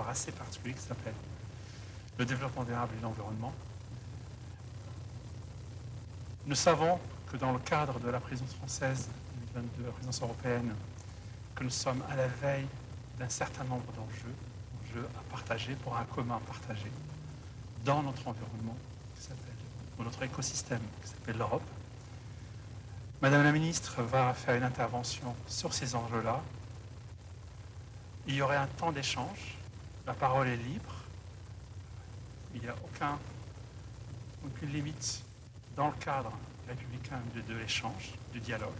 assez particulier qui s'appelle le développement durable et l'environnement. Nous savons que dans le cadre de la présidence française de la présidence européenne, que nous sommes à la veille d'un certain nombre d'enjeux, enjeux à partager pour un commun partagé dans notre environnement, qui dans notre écosystème qui s'appelle l'Europe. Madame la ministre va faire une intervention sur ces enjeux-là. Il y aurait un temps d'échange la parole est libre. Il n'y a aucun, aucune limite dans le cadre républicain de, l'échange, du dialogue.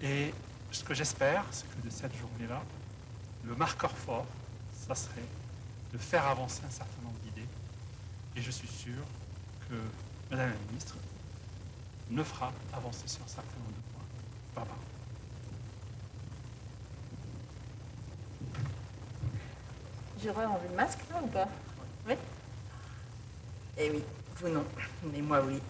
Et ce que j'espère, c'est que de cette journée-là, le marqueur fort, ça serait de faire avancer un certain nombre d'idées. Et je suis sûr que Madame la Ministre ne fera avancer sur un certain nombre de points. Bye J'aurais enlevé le masque, là, ou pas Oui. Eh oui, vous non, mais moi oui.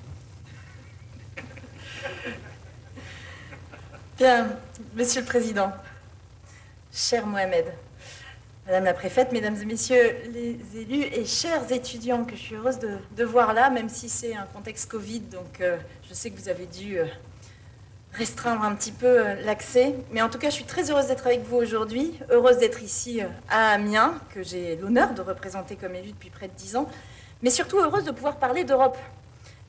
Bien, Monsieur le Président, cher Mohamed, Madame la Préfète, Mesdames et Messieurs les élus et chers étudiants que je suis heureuse de, voir là, même si c'est un contexte Covid, donc euh, je sais que vous avez dû... Euh, restreindre un petit peu euh, l'accès. Mais en tout cas, je suis très heureuse d'être avec vous aujourd'hui, heureuse d'être ici euh, à Amiens, que j'ai l'honneur de représenter comme élue depuis près de dix ans, mais surtout heureuse de pouvoir parler d'Europe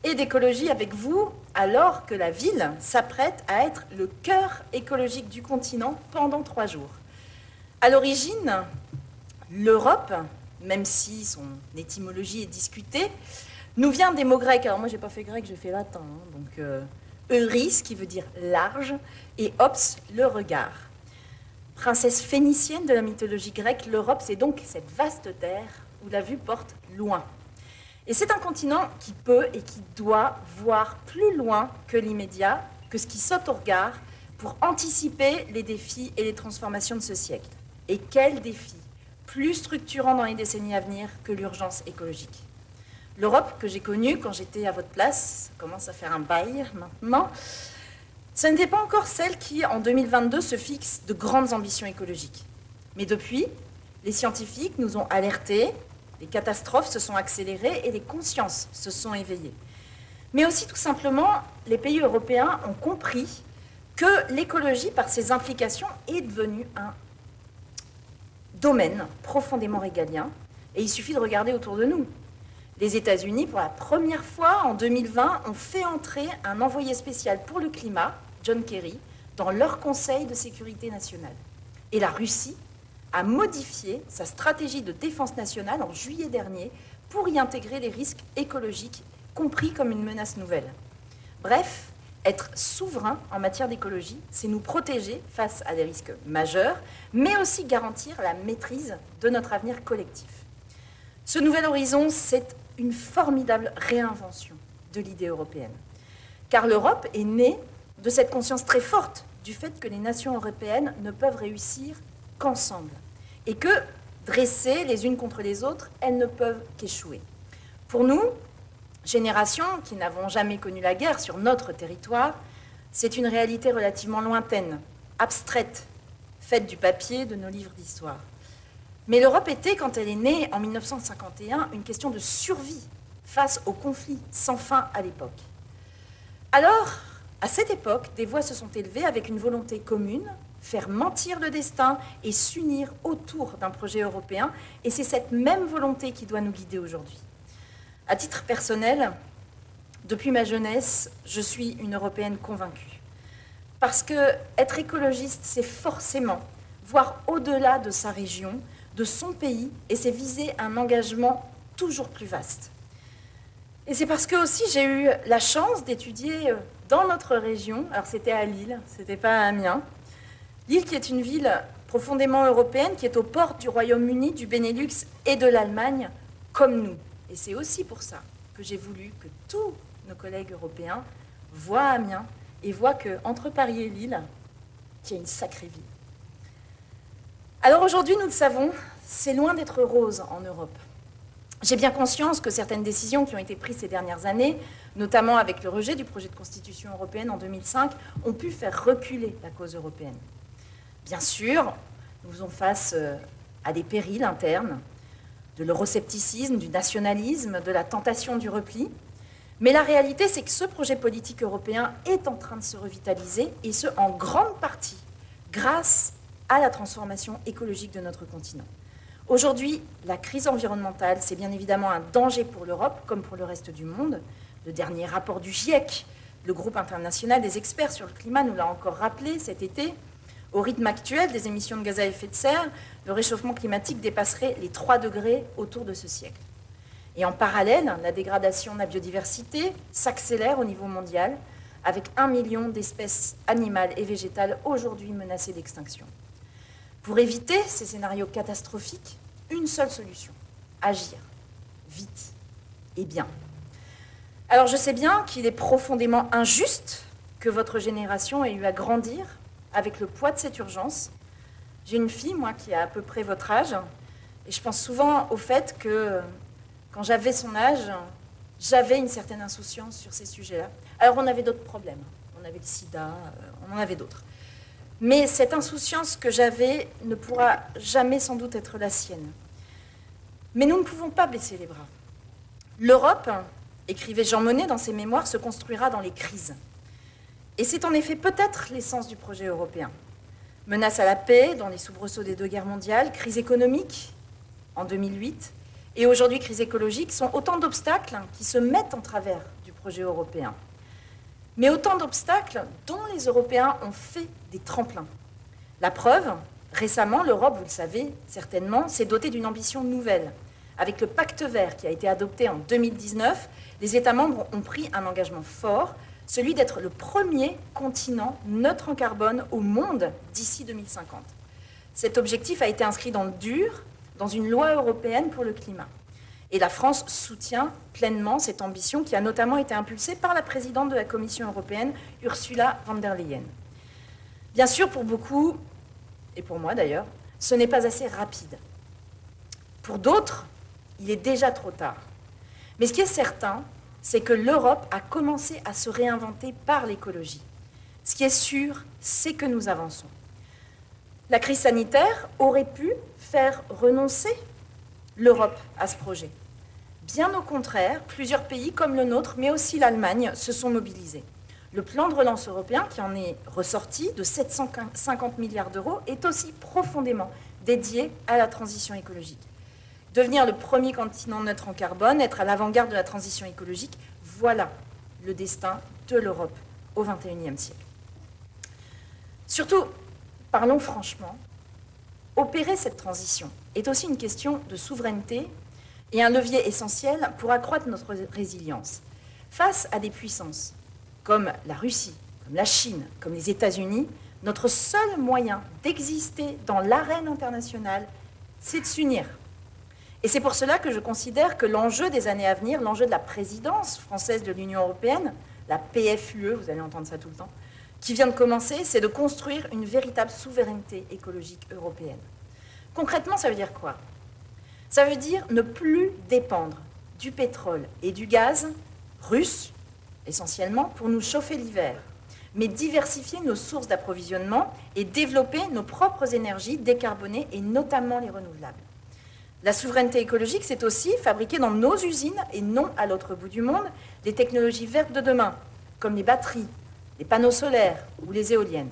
et d'écologie avec vous, alors que la ville s'apprête à être le cœur écologique du continent pendant trois jours. À l'origine, l'Europe, même si son étymologie est discutée, nous vient des mots grecs. Alors moi, j'ai pas fait grec, j'ai fait latin, hein, donc euh, Euris, qui veut dire large, et Ops, le regard. Princesse phénicienne de la mythologie grecque, l'Europe, c'est donc cette vaste terre où la vue porte loin. Et c'est un continent qui peut et qui doit voir plus loin que l'immédiat, que ce qui saute au regard, pour anticiper les défis et les transformations de ce siècle. Et quels défis plus structurants dans les décennies à venir que l'urgence écologique L'Europe que j'ai connue quand j'étais à votre place, commence à faire un bail maintenant, ce n'était pas encore celle qui, en 2022, se fixe de grandes ambitions écologiques. Mais depuis, les scientifiques nous ont alertés, les catastrophes se sont accélérées et les consciences se sont éveillées. Mais aussi, tout simplement, les pays européens ont compris que l'écologie, par ses implications, est devenue un domaine profondément régalien. Et il suffit de regarder autour de nous. Les États-Unis, pour la première fois en 2020, ont fait entrer un envoyé spécial pour le climat, John Kerry, dans leur Conseil de sécurité nationale. Et la Russie a modifié sa stratégie de défense nationale en juillet dernier pour y intégrer les risques écologiques compris comme une menace nouvelle. Bref, être souverain en matière d'écologie, c'est nous protéger face à des risques majeurs, mais aussi garantir la maîtrise de notre avenir collectif. Ce nouvel horizon, c'est une formidable réinvention de l'idée européenne. Car l'Europe est née de cette conscience très forte du fait que les nations européennes ne peuvent réussir qu'ensemble et que, dressées les unes contre les autres, elles ne peuvent qu'échouer. Pour nous, génération qui n'avons jamais connu la guerre sur notre territoire, c'est une réalité relativement lointaine, abstraite, faite du papier de nos livres d'histoire. Mais l'Europe était, quand elle est née en 1951, une question de survie face aux conflits sans fin à l'époque. Alors, à cette époque, des voix se sont élevées avec une volonté commune, faire mentir le destin et s'unir autour d'un projet européen. Et c'est cette même volonté qui doit nous guider aujourd'hui. À titre personnel, depuis ma jeunesse, je suis une Européenne convaincue. Parce que être écologiste, c'est forcément voir au-delà de sa région, de son pays et c'est viser un engagement toujours plus vaste. Et c'est parce que aussi j'ai eu la chance d'étudier euh, dans notre région, alors c'était à Lille, c'était pas à Amiens, Lille qui est une ville profondément européenne, qui est aux portes du Royaume-Uni, du Benelux et de l'Allemagne, comme nous. Et c'est aussi pour ça que j'ai voulu que tous nos collègues européens voient Amiens et voient qu'entre Paris et Lille, il y a une sacrée ville. Alors aujourd'hui, nous le savons, c'est loin d'être rose en Europe. J'ai bien conscience que certaines décisions qui ont été prises ces dernières années, notamment avec le rejet du projet de constitution européenne en 2005, ont pu faire reculer la cause européenne. Bien sûr, nous faisons face euh, à des périls internes, de l'euroscepticisme, du nationalisme, de la tentation du repli. Mais la réalité, c'est que ce projet politique européen est en train de se revitaliser, et ce, en grande partie, grâce à la transformation écologique de notre continent. Aujourd'hui, la crise environnementale, c'est bien évidemment un danger pour l'Europe comme pour le reste du monde. Le dernier rapport du GIEC, le groupe international des experts sur le climat, nous l'a encore rappelé cet été. Au rythme actuel des émissions de gaz à effet de serre, le réchauffement climatique dépasserait les 3 degrés autour de ce siècle. Et en parallèle, la dégradation de la biodiversité s'accélère au niveau mondial, avec un million d'espèces animales et végétales aujourd'hui menacées d'extinction. Pour éviter ces scénarios catastrophiques, une seule solution, agir, vite et bien. Alors je sais bien qu'il est profondément injuste que votre génération ait eu à grandir avec le poids de cette urgence. J'ai une fille, moi, qui a à peu près votre âge, et je pense souvent au fait que quand j'avais son âge, j'avais une certaine insouciance sur ces sujets-là. Alors on avait d'autres problèmes, on avait le sida, euh, on en avait d'autres. Mais cette insouciance que j'avais ne pourra jamais sans doute être la sienne. Mais nous ne pouvons pas baisser les bras. L'Europe, écrivait Jean Monnet dans ses mémoires, se construira dans les crises. Et c'est en effet peut-être l'essence du projet européen. Menace à la paix dans les soubresauts des deux guerres mondiales, crise économique en 2008 et aujourd'hui crise écologique sont autant d'obstacles qui se mettent en travers du projet européen mais autant d'obstacles dont les Européens ont fait des tremplins. La preuve, récemment, l'Europe, vous le savez certainement, s'est dotée d'une ambition nouvelle. Avec le pacte vert qui a été adopté en 2019, les États membres ont pris un engagement fort, celui d'être le premier continent neutre en carbone au monde d'ici 2050. Cet objectif a été inscrit dans le dur, dans une loi européenne pour le climat. Et la France soutient pleinement cette ambition qui a notamment été impulsée par la présidente de la Commission européenne, Ursula von der Leyen. Bien sûr, pour beaucoup, et pour moi d'ailleurs, ce n'est pas assez rapide. Pour d'autres, il est déjà trop tard. Mais ce qui est certain, c'est que l'Europe a commencé à se réinventer par l'écologie. Ce qui est sûr, c'est que nous avançons. La crise sanitaire aurait pu faire renoncer l'Europe à ce projet. Bien au contraire, plusieurs pays comme le nôtre, mais aussi l'Allemagne, se sont mobilisés. Le plan de relance européen, qui en est ressorti de 750 milliards d'euros, est aussi profondément dédié à la transition écologique. Devenir le premier continent neutre en carbone, être à l'avant-garde de la transition écologique, voilà le destin de l'Europe au XXIe siècle. Surtout, parlons franchement, opérer cette transition est aussi une question de souveraineté et un levier essentiel pour accroître notre résilience. Face à des puissances comme la Russie, comme la Chine, comme les États-Unis, notre seul moyen d'exister dans l'arène internationale, c'est de s'unir. Et c'est pour cela que je considère que l'enjeu des années à venir, l'enjeu de la présidence française de l'Union européenne, la PFUE, vous allez entendre ça tout le temps, qui vient de commencer, c'est de construire une véritable souveraineté écologique européenne. Concrètement, ça veut dire quoi? Ça veut dire ne plus dépendre du pétrole et du gaz russe, essentiellement, pour nous chauffer l'hiver, mais diversifier nos sources d'approvisionnement et développer nos propres énergies décarbonées et notamment les renouvelables. La souveraineté écologique, c'est aussi fabriquer dans nos usines et non à l'autre bout du monde des technologies vertes de demain, comme les batteries, les panneaux solaires ou les éoliennes.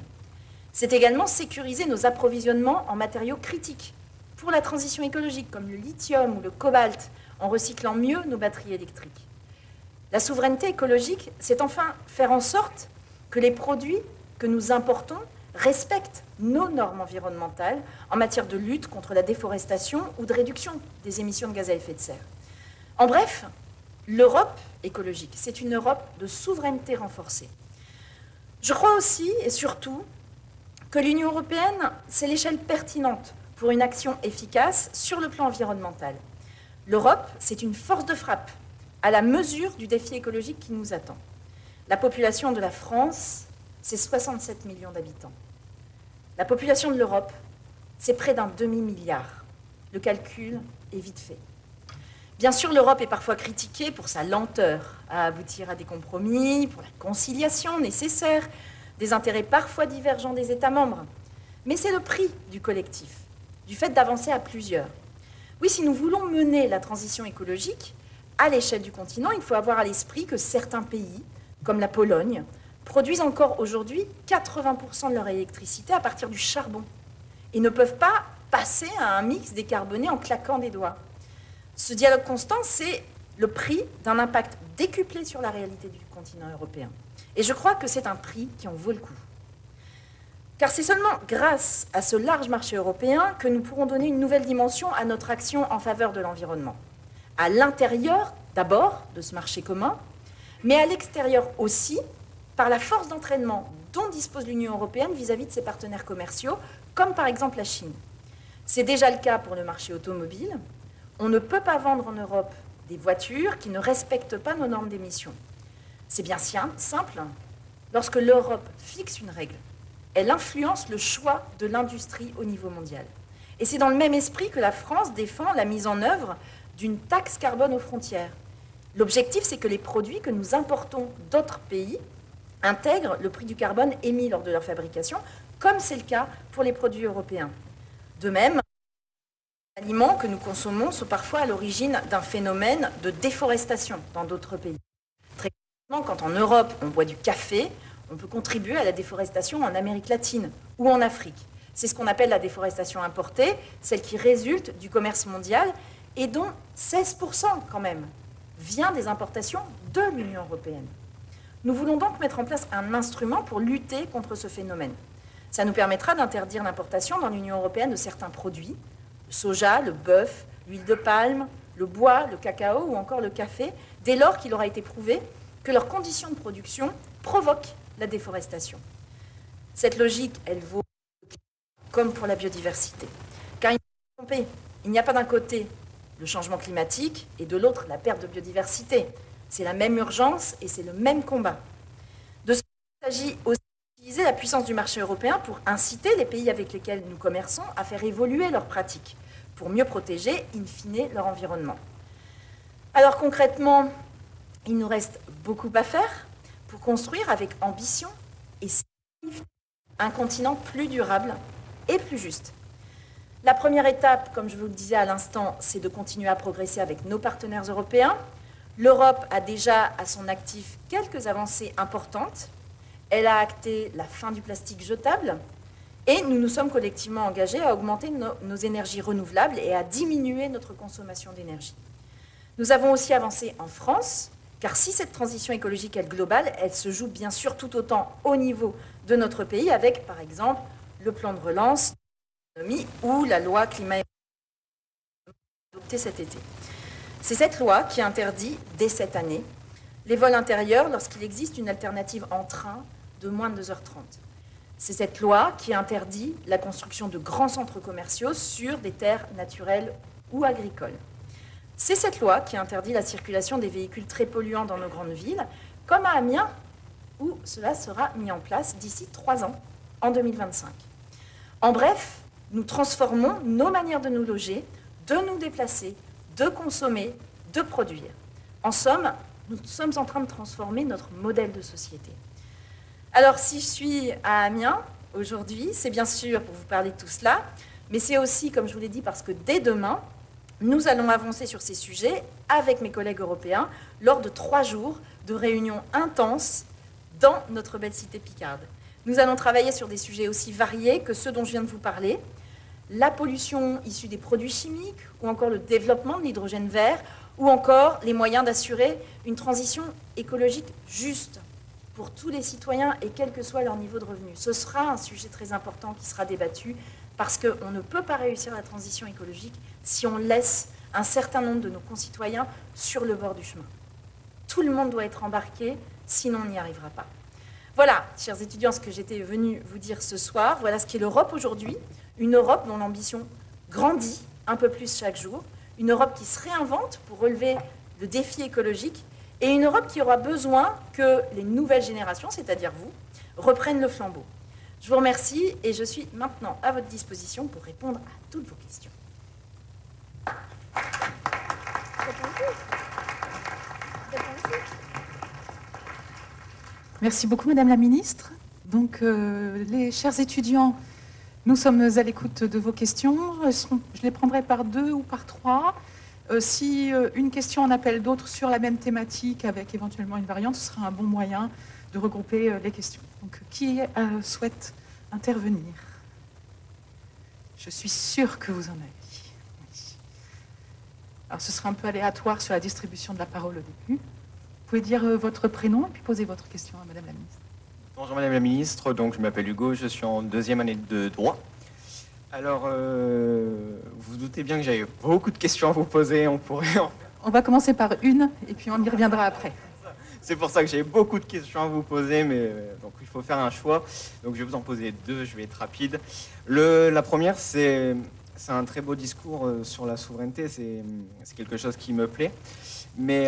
C'est également sécuriser nos approvisionnements en matériaux critiques pour la transition écologique, comme le lithium ou le cobalt, en recyclant mieux nos batteries électriques. La souveraineté écologique, c'est enfin faire en sorte que les produits que nous importons respectent nos normes environnementales en matière de lutte contre la déforestation ou de réduction des émissions de gaz à effet de serre. En bref, l'Europe écologique, c'est une Europe de souveraineté renforcée. Je crois aussi et surtout que l'Union européenne, c'est l'échelle pertinente pour une action efficace sur le plan environnemental. L'Europe, c'est une force de frappe à la mesure du défi écologique qui nous attend. La population de la France, c'est 67 millions d'habitants. La population de l'Europe, c'est près d'un demi-milliard. Le calcul est vite fait. Bien sûr, l'Europe est parfois critiquée pour sa lenteur à aboutir à des compromis, pour la conciliation nécessaire, des intérêts parfois divergents des États membres. Mais c'est le prix du collectif. Du fait d'avancer à plusieurs. Oui, si nous voulons mener la transition écologique à l'échelle du continent, il faut avoir à l'esprit que certains pays, comme la Pologne, produisent encore aujourd'hui 80% de leur électricité à partir du charbon et ne peuvent pas passer à un mix décarboné en claquant des doigts. Ce dialogue constant, c'est le prix d'un impact décuplé sur la réalité du continent européen. Et je crois que c'est un prix qui en vaut le coup. Car c'est seulement grâce à ce large marché européen que nous pourrons donner une nouvelle dimension à notre action en faveur de l'environnement. À l'intérieur, d'abord, de ce marché commun, mais à l'extérieur aussi, par la force d'entraînement dont dispose l'Union européenne vis-à-vis de ses partenaires commerciaux, comme par exemple la Chine. C'est déjà le cas pour le marché automobile. On ne peut pas vendre en Europe des voitures qui ne respectent pas nos normes d'émission. C'est bien simple. Lorsque l'Europe fixe une règle, elle influence le choix de l'industrie au niveau mondial. Et c'est dans le même esprit que la France défend la mise en œuvre d'une taxe carbone aux frontières. L'objectif, c'est que les produits que nous importons d'autres pays intègrent le prix du carbone émis lors de leur fabrication, comme c'est le cas pour les produits européens. De même, les aliments que nous consommons sont parfois à l'origine d'un phénomène de déforestation dans d'autres pays. Très clairement, quand en Europe on boit du café, on peut contribuer à la déforestation en Amérique latine ou en Afrique. C'est ce qu'on appelle la déforestation importée, celle qui résulte du commerce mondial et dont 16% quand même vient des importations de l'Union européenne. Nous voulons donc mettre en place un instrument pour lutter contre ce phénomène. Ça nous permettra d'interdire l'importation dans l'Union européenne de certains produits, le soja, le bœuf, l'huile de palme, le bois, le cacao ou encore le café, dès lors qu'il aura été prouvé que leurs conditions de production provoquent la déforestation. Cette logique, elle vaut comme pour la biodiversité. Car il n'y a pas d'un côté le changement climatique et de l'autre la perte de biodiversité. C'est la même urgence et c'est le même combat. De ce il s'agit aussi d'utiliser la puissance du marché européen pour inciter les pays avec lesquels nous commerçons à faire évoluer leurs pratiques, pour mieux protéger, in fine, leur environnement. Alors concrètement, il nous reste beaucoup à faire pour construire avec ambition et un continent plus durable et plus juste. La première étape, comme je vous le disais à l'instant, c'est de continuer à progresser avec nos partenaires européens. L'Europe a déjà à son actif quelques avancées importantes. Elle a acté la fin du plastique jetable et nous nous sommes collectivement engagés à augmenter nos, nos énergies renouvelables et à diminuer notre consommation d'énergie. Nous avons aussi avancé en France car si cette transition écologique est globale, elle se joue bien sûr tout autant au niveau de notre pays, avec par exemple le plan de relance ou la loi climat adoptée cet été. C'est cette loi qui interdit, dès cette année, les vols intérieurs lorsqu'il existe une alternative en train de moins de 2h30. C'est cette loi qui interdit la construction de grands centres commerciaux sur des terres naturelles ou agricoles. C'est cette loi qui interdit la circulation des véhicules très polluants dans nos grandes villes, comme à Amiens, où cela sera mis en place d'ici trois ans, en 2025. En bref, nous transformons nos manières de nous loger, de nous déplacer, de consommer, de produire. En somme, nous sommes en train de transformer notre modèle de société. Alors, si je suis à Amiens aujourd'hui, c'est bien sûr pour vous parler de tout cela, mais c'est aussi, comme je vous l'ai dit, parce que dès demain, nous allons avancer sur ces sujets avec mes collègues européens lors de trois jours de réunions intenses dans notre belle cité picarde. Nous allons travailler sur des sujets aussi variés que ceux dont je viens de vous parler, la pollution issue des produits chimiques, ou encore le développement de l'hydrogène vert, ou encore les moyens d'assurer une transition écologique juste pour tous les citoyens et quel que soit leur niveau de revenu. Ce sera un sujet très important qui sera débattu parce qu'on ne peut pas réussir la transition écologique si on laisse un certain nombre de nos concitoyens sur le bord du chemin. Tout le monde doit être embarqué, sinon on n'y arrivera pas. Voilà, chers étudiants, ce que j'étais venue vous dire ce soir. Voilà ce qu'est l'Europe aujourd'hui. Une Europe dont l'ambition grandit un peu plus chaque jour. Une Europe qui se réinvente pour relever le défi écologique. Et une Europe qui aura besoin que les nouvelles générations, c'est-à-dire vous, reprennent le flambeau. Je vous remercie et je suis maintenant à votre disposition pour répondre à toutes vos questions. Merci beaucoup, Madame la Ministre. Donc, euh, les chers étudiants, Nous sommes à l'écoute de vos questions. Je les prendrai par deux ou par trois. Euh, si euh, une question en appelle d'autres sur la même thématique avec éventuellement une variante, ce sera un bon moyen de regrouper les questions. Donc, qui souhaite intervenir? Je suis sûre que vous en avez. Alors, ce sera un peu aléatoire sur la distribution de la parole au début. Vous pouvez dire votre prénom et puis poser votre question à Madame la Ministre. Bonjour Madame la Ministre, donc je m'appelle Hugo, je suis en deuxième année de droit. Alors, euh, vous doutez bien que j'avais beaucoup de questions à vous poser, on pourrait... On va commencer par une et puis on y reviendra après. C'est pour ça que j'ai beaucoup de questions à vous poser, mais euh, donc il faut faire un choix. Donc je vais vous en poser deux, je vais être rapide. Le, la première, c'est un très beau discours euh, sur la souveraineté, c'est quelque chose qui me plaît. Mais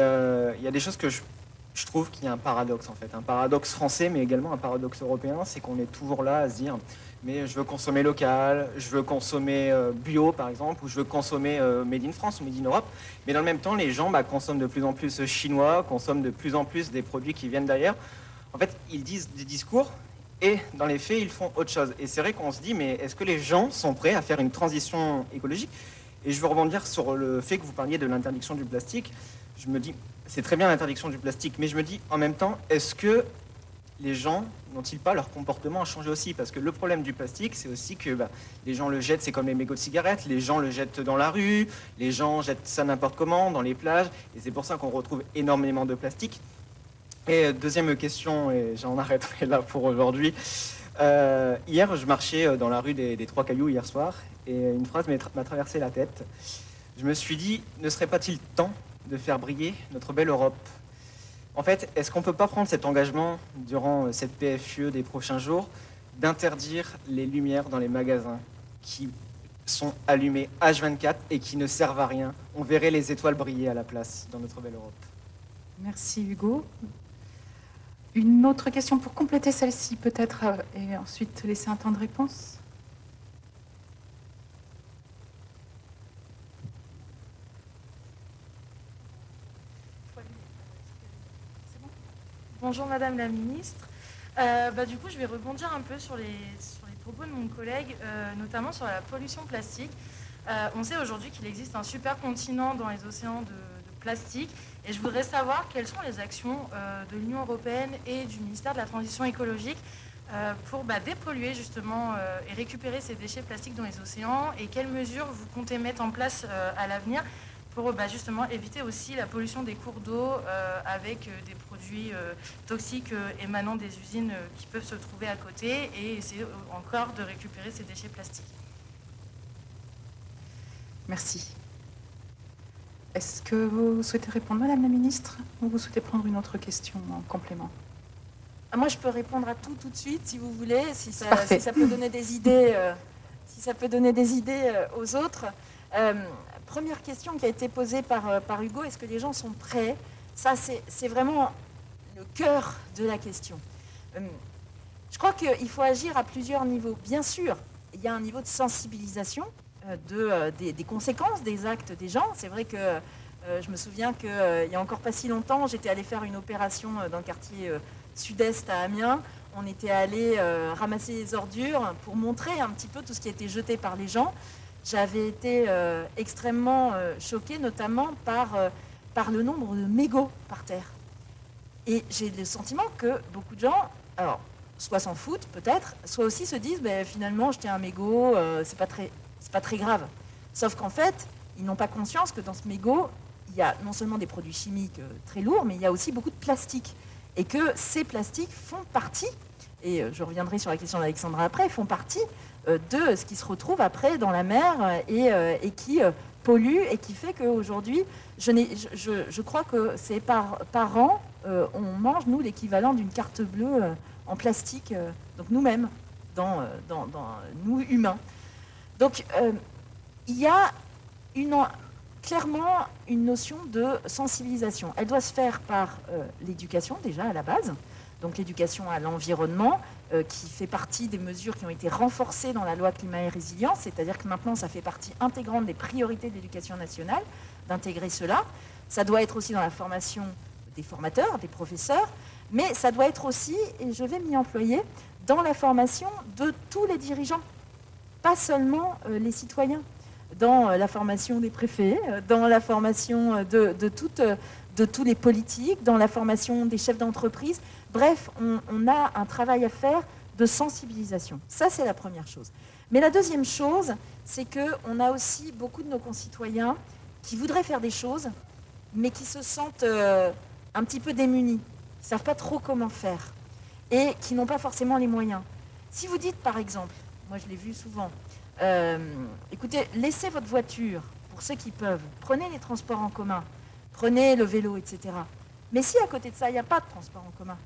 il y a des choses que je trouve qu'il y a un paradoxe en fait, un paradoxe français, mais également un paradoxe européen, c'est qu'on est toujours là à se dire, mais je veux consommer local, je veux consommer euh, bio par exemple, ou je veux consommer euh, made in France ou made in Europe, mais dans le même temps, les gens bah, consomment de plus en plus chinois, consomment de plus en plus des produits qui viennent d'ailleurs. En fait, ils disent des discours et dans les faits, ils font autre chose. Et c'est vrai qu'on se dit, mais est-ce que les gens sont prêts à faire une transition écologique? Et je veux rebondir sur le fait que vous parliez de l'interdiction du plastique. Je me dis, c'est très bien l'interdiction du plastique, mais je me dis en même temps, est-ce que les gens n'ont-ils pas leur comportement à changer aussi? Parce que le problème du plastique, c'est aussi que bah, les gens le jettent, c'est comme les mégots de cigarettes, les gens le jettent dans la rue, les gens jettent ça n'importe comment, dans les plages, et c'est pour ça qu'on retrouve énormément de plastique. Et euh, deuxième question, et j'en arrêterai là pour aujourd'hui. Euh, hier, je marchais euh, dans la rue des, Trois Cailloux hier soir, et une phrase m'a traversé la tête. Je me suis dit, ne serait pas-il temps de faire briller notre belle Europe? En fait, est-ce qu'on ne peut pas prendre cet engagement durant cette PFUE des prochains jours d'interdire les lumières dans les magasins qui sont allumées H24 et qui ne servent à rien? On verrait les étoiles briller à la place dans notre belle Europe. Merci Hugo. Une autre question pour compléter celle-ci peut-être euh, et ensuite laisser un temps de réponse Bonjour Madame la Ministre. Euh, bah, du coup, je vais rebondir un peu sur les, propos de mon collègue, euh, notamment sur la pollution plastique. On sait aujourd'hui qu'il existe un supercontinent dans les océans de, plastique et je voudrais savoir quelles sont les actions de l'Union européenne et du ministère de la Transition écologique pour bah, dépolluer justement et récupérer ces déchets plastiques dans les océans et quelles mesures vous comptez mettre en place à l'avenir pour bah, justement éviter aussi la pollution des cours d'eau euh, avec euh, des produits euh, toxiques émanant des usines qui peuvent se trouver à côté et essayer encore de récupérer ces déchets plastiques. Merci. Est-ce que vous souhaitez répondre, Madame la Ministre, ou vous souhaitez prendre une autre question en complément? Ah, Moi, je peux répondre à tout tout de suite, si vous voulez, si ça, peut donner des idées, si ça peut donner des idées aux autres première question qui a été posée par, euh, par Hugo, est-ce que les gens sont prêts? Ça, c'est vraiment le cœur de la question. Euh, je crois qu'il faut agir à plusieurs niveaux. Bien sûr, il y a un niveau de sensibilisation euh, de, des, conséquences des actes des gens. C'est vrai que je me souviens qu'il n'y a encore pas si longtemps, j'étais allée faire une opération dans le quartier sud-est à Amiens. On était allé ramasser les ordures pour montrer un petit peu tout ce qui était jeté par les gens j'avais été euh, extrêmement euh, choquée, notamment par, euh, par le nombre de mégots par terre. Et j'ai le sentiment que beaucoup de gens, alors, soit s'en foutent peut-être, soit aussi se disent, ben, finalement, jeter un mégot, c'est pas très, c'est pas très grave. Sauf qu'en fait, ils n'ont pas conscience que dans ce mégot, il y a non seulement des produits chimiques très lourds, mais il y a aussi beaucoup de plastique. Et que ces plastiques font partie, et je reviendrai sur la question d'Alexandra après, font partie euh, de ce qui se retrouve après dans la mer et, euh, qui euh, pollue et qui fait qu'aujourd'hui, je, je, crois que c'est par, an, on mange, nous, l'équivalent d'une carte bleue en plastique, donc nous-mêmes, dans, nous humains. Donc, il y a clairement une notion de sensibilisation. Elle doit se faire par l'éducation, déjà, à la base, donc l'éducation à l'environnement, euh, qui fait partie des mesures qui ont été renforcées dans la loi climat et résilience, c'est-à-dire que maintenant ça fait partie intégrante des priorités de l'éducation nationale, d'intégrer cela. Ça doit être aussi dans la formation des formateurs, des professeurs, mais ça doit être aussi, et je vais m'y employer, dans la formation de tous les dirigeants. Pas seulement les citoyens, dans la formation des préfets, dans la formation de, tous les politiques, dans la formation des chefs d'entreprise. Bref, on, a un travail à faire de sensibilisation. Ça, c'est la première chose. Mais la deuxième chose, c'est qu'on a aussi beaucoup de nos concitoyens qui voudraient faire des choses, mais qui se sentent euh, un petit peu démunis, qui ne savent pas trop comment faire, et qui n'ont pas forcément les moyens. Si vous dites, par exemple, moi je l'ai vu souvent, euh, écoutez, laissez votre voiture pour ceux qui peuvent, prenez les transports en commun, prenez le vélo, etc. Mais si à côté de ça, il n'y a pas de transport en commun,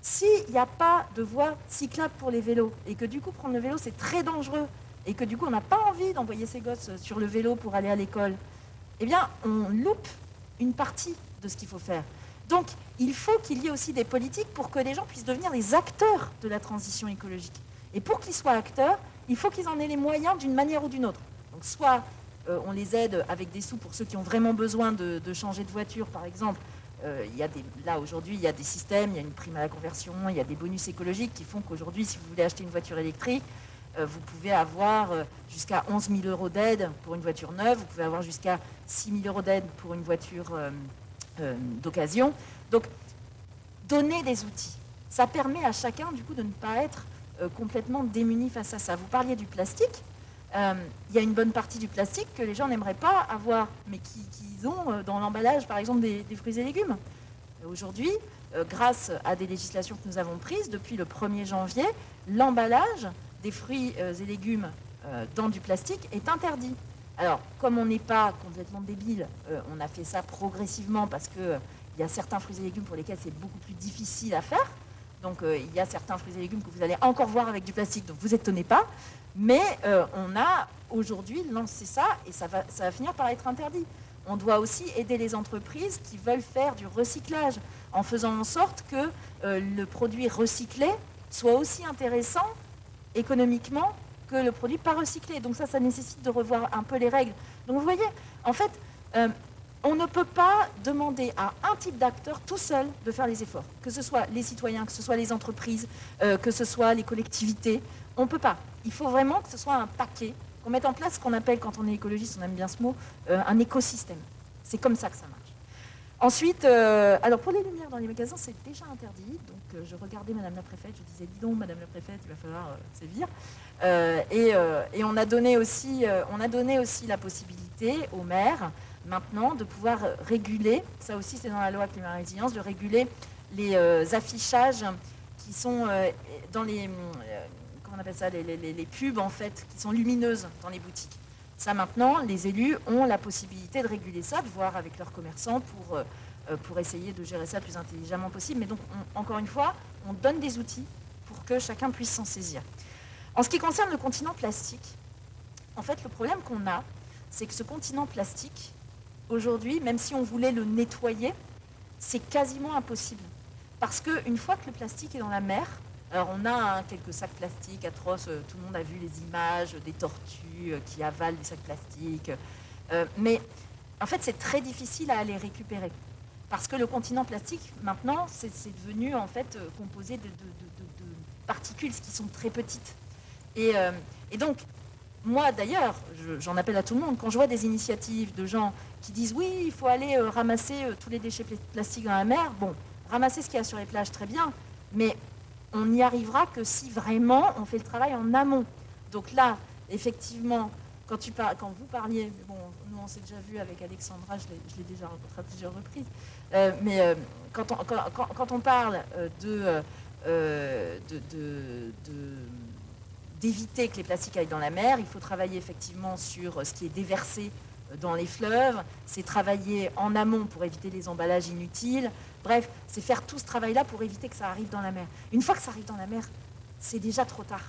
s'il n'y a pas de voie cyclable pour les vélos, et que du coup prendre le vélo c'est très dangereux, et que du coup on n'a pas envie d'envoyer ses gosses sur le vélo pour aller à l'école, eh bien on loupe une partie de ce qu'il faut faire. Donc il faut qu'il y ait aussi des politiques pour que les gens puissent devenir les acteurs de la transition écologique. Et pour qu'ils soient acteurs, il faut qu'ils en aient les moyens d'une manière ou d'une autre. Donc soit euh, on les aide avec des sous pour ceux qui ont vraiment besoin de, changer de voiture, par exemple. Euh, y a là, aujourd'hui, il y a des systèmes, il y a une prime à la conversion, il y a des bonus écologiques qui font qu'aujourd'hui, si vous voulez acheter une voiture électrique, euh, vous pouvez avoir jusqu'à 11 000 euros d'aide pour une voiture neuve, vous pouvez avoir jusqu'à 6 000 euros d'aide pour une voiture d'occasion. Donc, donner des outils, ça permet à chacun, du coup, de ne pas être complètement démuni face à ça. Vous parliez du plastique. Euh, il y a une bonne partie du plastique que les gens n'aimeraient pas avoir, mais qu'ils ont euh, dans l'emballage, par exemple, des, fruits et légumes. Aujourd'hui, euh, grâce à des législations que nous avons prises, depuis le 1er janvier, l'emballage des fruits et légumes dans du plastique est interdit. Alors, comme on n'est pas complètement débile, on a fait ça progressivement parce qu'il y a certains fruits et légumes pour lesquels c'est beaucoup plus difficile à faire. Donc, il y a certains fruits et légumes que vous allez encore voir avec du plastique, donc vous étonnez pas. Mais euh, on a aujourd'hui lancé ça et ça va, ça va finir par être interdit. On doit aussi aider les entreprises qui veulent faire du recyclage en faisant en sorte que euh, le produit recyclé soit aussi intéressant économiquement que le produit pas recyclé. Donc ça, ça nécessite de revoir un peu les règles. Donc vous voyez, en fait, euh, on ne peut pas demander à un type d'acteur tout seul de faire les efforts, que ce soit les citoyens, que ce soit les entreprises, que ce soit les collectivités. On ne peut pas. Il faut vraiment que ce soit un paquet, qu'on mette en place ce qu'on appelle, quand on est écologiste, on aime bien ce mot, euh, un écosystème. C'est comme ça que ça marche. Ensuite, euh, alors pour les lumières dans les magasins, c'est déjà interdit. Donc euh, je regardais Madame la Préfète, je disais, dis donc Madame la Préfète, il va falloir sévir. Et, on, a donné aussi, on a donné aussi la possibilité aux maires maintenant de pouvoir réguler, ça aussi c'est dans la loi climat résilience, de réguler les affichages qui sont dans les on appelle ça, les, pubs en fait, qui sont lumineuses dans les boutiques. Ça maintenant, les élus ont la possibilité de réguler ça, de voir avec leurs commerçants pour, euh, euh, pour essayer de gérer ça le plus intelligemment possible. Mais donc, encore une fois, on donne des outils pour que chacun puisse s'en saisir. En ce qui concerne le continent plastique, en fait, le problème qu'on a, c'est que ce continent plastique, aujourd'hui, même si on voulait le nettoyer, c'est quasiment impossible. Parce qu'une fois que le plastique est dans la mer, alors on a hein, quelques sacs plastiques atroces, euh, tout le monde a vu les images des tortues euh, qui avalent des sacs plastiques. Euh, mais en fait c'est très difficile à aller récupérer. Parce que le continent plastique, maintenant, c'est devenu en fait composé de, particules qui sont très petites. Et, donc, moi d'ailleurs, j'en appelle à tout le monde, quand je vois des initiatives de gens qui disent oui, il faut aller ramasser tous les déchets plastiques dans la mer, bon, ramasser ce qu'il y a sur les plages, très bien, mais on n'y arrivera que si vraiment on fait le travail en amont. Donc là, effectivement, quand, tu quand vous parliez, bon, nous on s'est déjà vu avec Alexandra, je l'ai déjà rencontré à plusieurs reprises, euh, mais euh, quand, on, quand, on, parle euh, de, d'éviter que les plastiques aillent dans la mer, il faut travailler effectivement sur ce qui est déversé dans les fleuves, c'est travailler en amont pour éviter les emballages inutiles. Bref, c'est faire tout ce travail-là pour éviter que ça arrive dans la mer. Une fois que ça arrive dans la mer, c'est déjà trop tard.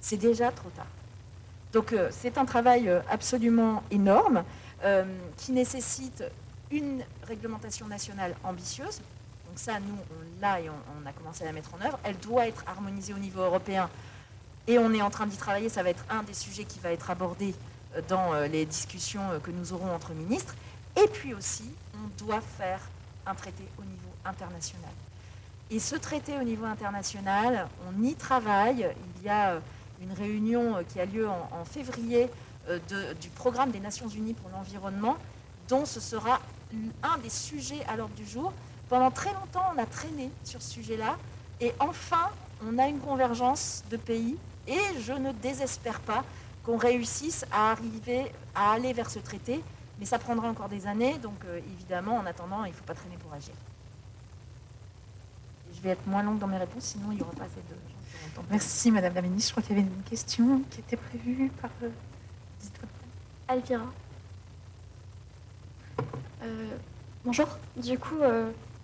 C'est déjà trop tard. Donc euh, c'est un travail euh, absolument énorme euh, qui nécessite une réglementation nationale ambitieuse. Donc ça, nous, on l'a et on, a commencé à la mettre en œuvre. Elle doit être harmonisée au niveau européen et on est en train d'y travailler. Ça va être un des sujets qui va être abordé dans euh, les discussions euh, que nous aurons entre ministres. Et puis aussi, on doit faire un traité au niveau international. Et ce traité au niveau international, on y travaille. Il y a, une réunion qui a lieu en, février du programme des Nations Unies pour l'environnement, dont ce sera un des sujets à l'ordre du jour. Pendant très longtemps, on a traîné sur ce sujet-là, et enfin, on a une convergence de pays, et je ne désespère pas qu'on réussisse à arriver à aller vers ce traité, mais ça prendra encore des années, donc euh, évidemment, en attendant, il ne faut pas traîner pour agir. je vais être moins longue dans mes réponses, sinon il n'y aura pas assez de gens qui Merci Madame la Ministre. Je crois qu'il y avait une question qui était prévue par... Euh, Alvira. Euh, bonjour. Du coup,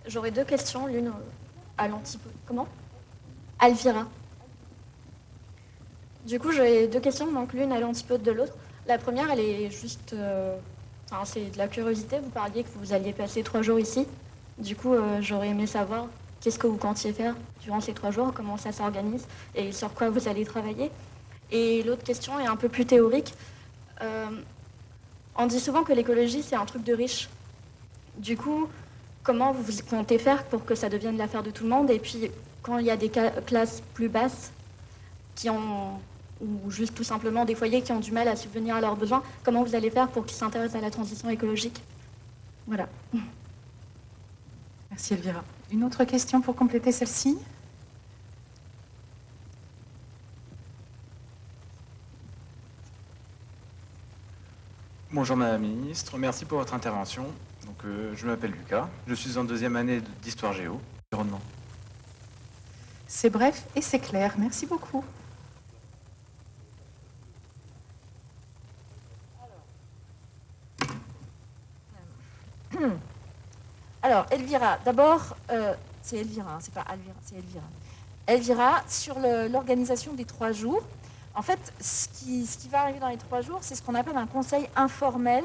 j'aurais deux questions, l'une à l'antipode. Comment? Alvira. Du coup, j'ai deux questions, donc l'une à l'antipode de l'autre. La première, elle est juste. Euh, c'est de la curiosité. Vous parliez que vous alliez passer trois jours ici. Du coup, euh, j'aurais aimé savoir qu'est-ce que vous comptiez faire durant ces trois jours, comment ça s'organise et sur quoi vous allez travailler. Et l'autre question est un peu plus théorique. Euh, on dit souvent que l'écologie, c'est un truc de riche. Du coup, comment vous comptez faire pour que ça devienne l'affaire de tout le monde? Et puis, quand il y a des classes plus basses qui ont ou juste tout simplement des foyers qui ont du mal à subvenir à leurs besoins, comment vous allez faire pour qu'ils s'intéressent à la transition écologique? Voilà. Merci Elvira. Une autre question pour compléter celle-ci? Bonjour Madame la Ministre, merci pour votre intervention. Donc, euh, je m'appelle Lucas, je suis en deuxième année d'histoire géo, environnement. C'est bref et c'est clair, merci beaucoup. Alors, Elvira, d'abord, euh, c'est Elvira, hein, c'est pas Elvira, c'est Elvira. Elvira, sur l'organisation des trois jours, en fait, ce qui, va arriver dans les trois jours, c'est ce qu'on appelle un conseil informel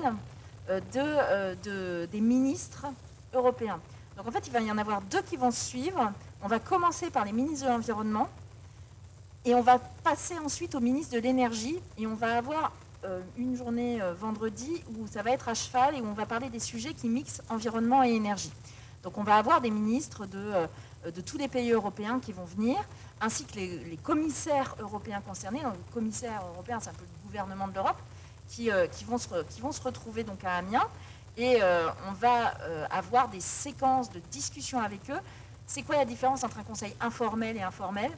euh, euh, de, des ministres européens. Donc en fait, il va y en avoir deux qui vont suivre. On va commencer par les ministres de l'Environnement et on va passer ensuite aux ministres de l'Énergie et on va avoir une journée euh, vendredi où ça va être à cheval et où on va parler des sujets qui mixent environnement et énergie. Donc on va avoir des ministres de, euh, de tous les pays européens qui vont venir, ainsi que les, commissaires européens concernés. Donc, les commissaires européens, c'est un peu le gouvernement de l'Europe, qui, qui, vont se, qui vont se retrouver donc à Amiens. Et on va avoir des séquences de discussions avec eux. C'est quoi la différence entre un conseil informel et informel?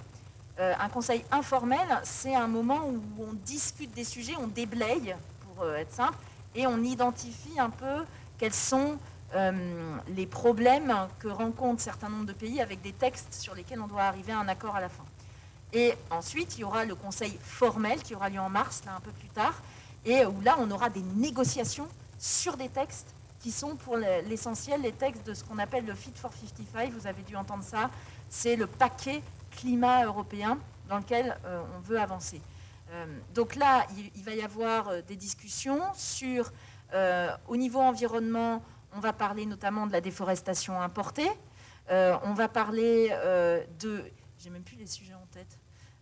Euh, un conseil informel, c'est un moment où on discute des sujets, on déblaye, pour euh, être simple, et on identifie un peu quels sont euh, les problèmes que rencontrent certains nombres de pays avec des textes sur lesquels on doit arriver à un accord à la fin. Et ensuite, il y aura le conseil formel qui aura lieu en mars, là un peu plus tard, et où là, on aura des négociations sur des textes qui sont pour l'essentiel les textes de ce qu'on appelle le Fit for 55. Vous avez dû entendre ça. C'est le paquet climat européen dans lequel euh, on veut avancer. Euh, donc là, il, va y avoir euh, des discussions sur, au niveau environnement, on va parler notamment de la déforestation importée, on va parler de... J'ai même plus les sujets en tête.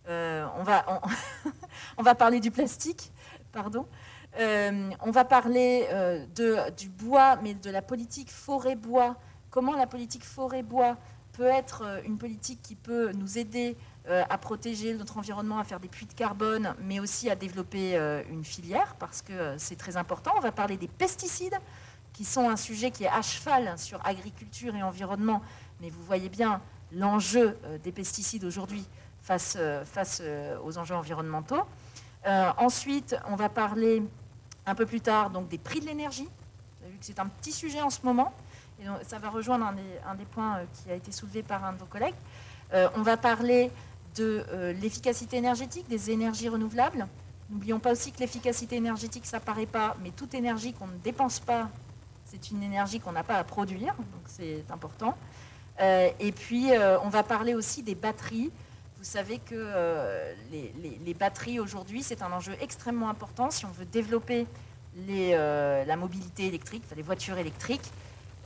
on, va, on, va parler du plastique, pardon. on va parler de, du bois, mais de la politique forêt-bois. Comment la politique forêt-bois peut être euh, une politique qui peut nous aider euh, à protéger notre environnement, à faire des puits de carbone, mais aussi à développer euh, une filière, parce que c'est très important. On va parler des pesticides, qui sont un sujet qui est à cheval sur agriculture et environnement, mais vous voyez bien l'enjeu des pesticides aujourd'hui face, aux enjeux environnementaux. ensuite, on va parler un peu plus tard donc, des prix de l'énergie. Vous avez vu que c'est un petit sujet en ce moment ça va rejoindre un des, points euh, qui a été soulevé par un de vos collègues. Euh, on va parler de euh, l'efficacité énergétique, des énergies renouvelables. N'oublions pas aussi que l'efficacité énergétique, ça ne paraît pas, mais toute énergie qu'on ne dépense pas, c'est une énergie qu'on n'a pas à produire, donc c'est important. et puis, on va parler aussi des batteries. Vous savez que les, batteries aujourd'hui, c'est un enjeu extrêmement important si on veut développer la mobilité électrique, les voitures électriques.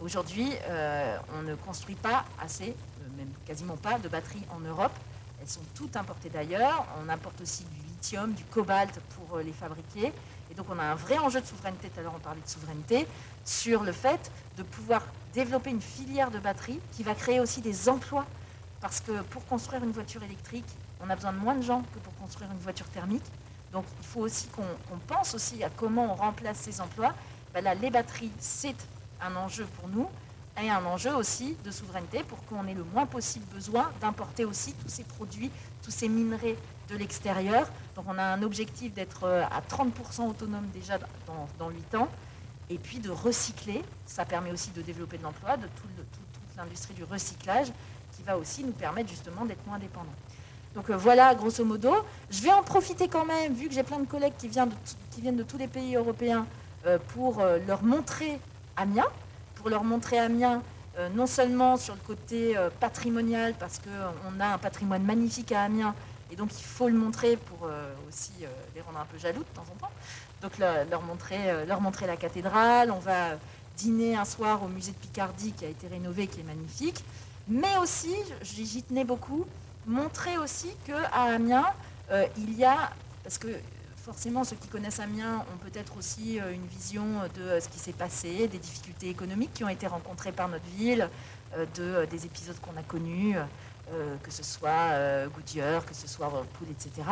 Aujourd'hui, euh, on ne construit pas assez, euh, même quasiment pas, de batteries en Europe. Elles sont toutes importées d'ailleurs. On importe aussi du lithium, du cobalt pour euh, les fabriquer. Et donc on a un vrai enjeu de souveraineté, tout à l'heure on parlait de souveraineté, sur le fait de pouvoir développer une filière de batteries qui va créer aussi des emplois. Parce que pour construire une voiture électrique, on a besoin de moins de gens que pour construire une voiture thermique. Donc il faut aussi qu'on pense aussi à comment on remplace ces emplois. Ben là, les batteries, c'est un enjeu pour nous et un enjeu aussi de souveraineté pour qu'on ait le moins possible besoin d'importer aussi tous ces produits, tous ces minerais de l'extérieur. Donc on a un objectif d'être euh, à 30% autonome déjà dans, dans 8 ans et puis de recycler. Ça permet aussi de développer de l'emploi, de toute l'industrie du recyclage qui va aussi nous permettre justement d'être moins dépendants. Donc euh, voilà, grosso modo. Je vais en profiter quand même, vu que j'ai plein de collègues qui viennent de, tous les pays européens, euh, pour leur montrer Amiens, pour leur montrer Amiens, euh, non seulement sur le côté euh, patrimonial, parce qu'on a un patrimoine magnifique à Amiens, et donc il faut le montrer pour euh, aussi euh, les rendre un peu jaloux de temps en temps. Donc leur, montrer, euh, leur montrer la cathédrale, on va dîner un soir au musée de Picardie qui a été rénové, qui est magnifique. Mais aussi, j'y tenais beaucoup, montrer aussi qu'à Amiens, euh, il y a, parce que forcément ceux qui connaissent Amiens ont peut-être aussi euh, une vision de euh, ce qui s'est passé, des difficultés économiques qui ont été rencontrées par notre ville, euh, de, des épisodes qu'on a connus, que ce soit Goodyear, que ce soit Whirlpool, etc.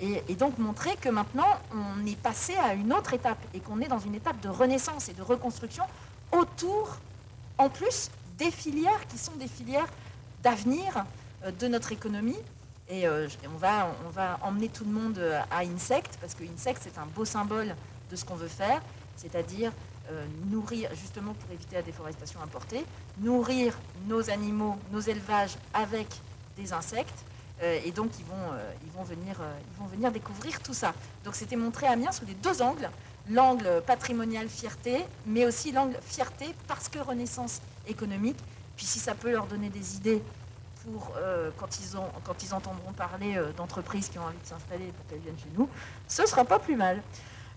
Et, et donc montrer que maintenant on est passé à une autre étape et qu'on est dans une étape de renaissance et de reconstruction autour, en plus, des filières qui sont des filières d'avenir de notre économie. Et euh, je- on, va, on va emmener tout le monde euh, à Insect, parce que Insect, c'est un beau symbole de ce qu'on veut faire, c'est-à-dire euh, nourrir, justement pour éviter la déforestation importée, nourrir nos animaux, nos élevages avec des insectes. Et donc, ils vont, ils, vont venir, ils vont venir découvrir tout ça. Donc, c'était montré à Amiens sous les deux angles l'angle patrimonial fierté, mais aussi l'angle fierté parce que renaissance économique. Puis, si ça peut leur donner des idées euh, quand, ils ont, quand ils entendront parler euh, d'entreprises qui ont envie de s'installer pour qu'elles viennent chez nous, ce sera pas plus mal.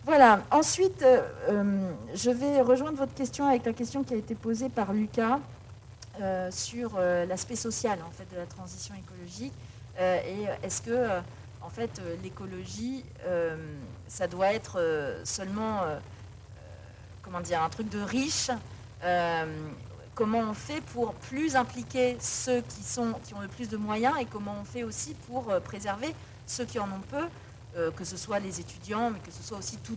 Voilà. Ensuite, euh, je vais rejoindre votre question avec la question qui a été posée par Lucas sur l'aspect social en fait de la transition écologique. Et est-ce que en fait l'écologie, ça doit être seulement comment dire un truc de riche Comment on fait pour plus impliquer ceux qui, ont le plus de moyens et comment on fait aussi pour euh, préserver ceux qui en ont peu, euh, que ce soit les étudiants, mais que ce soit aussi tous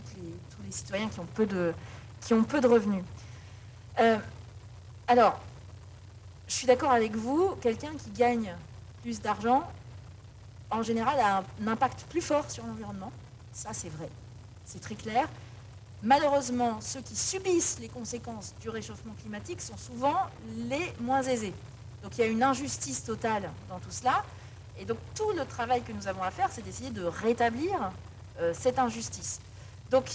les citoyens qui ont peu de, qui ont peu de revenus. Euh, alors, je suis d'accord avec vous, quelqu'un qui gagne plus d'argent, en général, a un impact plus fort sur l'environnement. Ça, c'est vrai. C'est très clair. Malheureusement, ceux qui subissent les conséquences du réchauffement climatique sont souvent les moins aisés. Donc il y a une injustice totale dans tout cela. Et donc tout le travail que nous avons à faire, c'est d'essayer de rétablir euh, cette injustice. Donc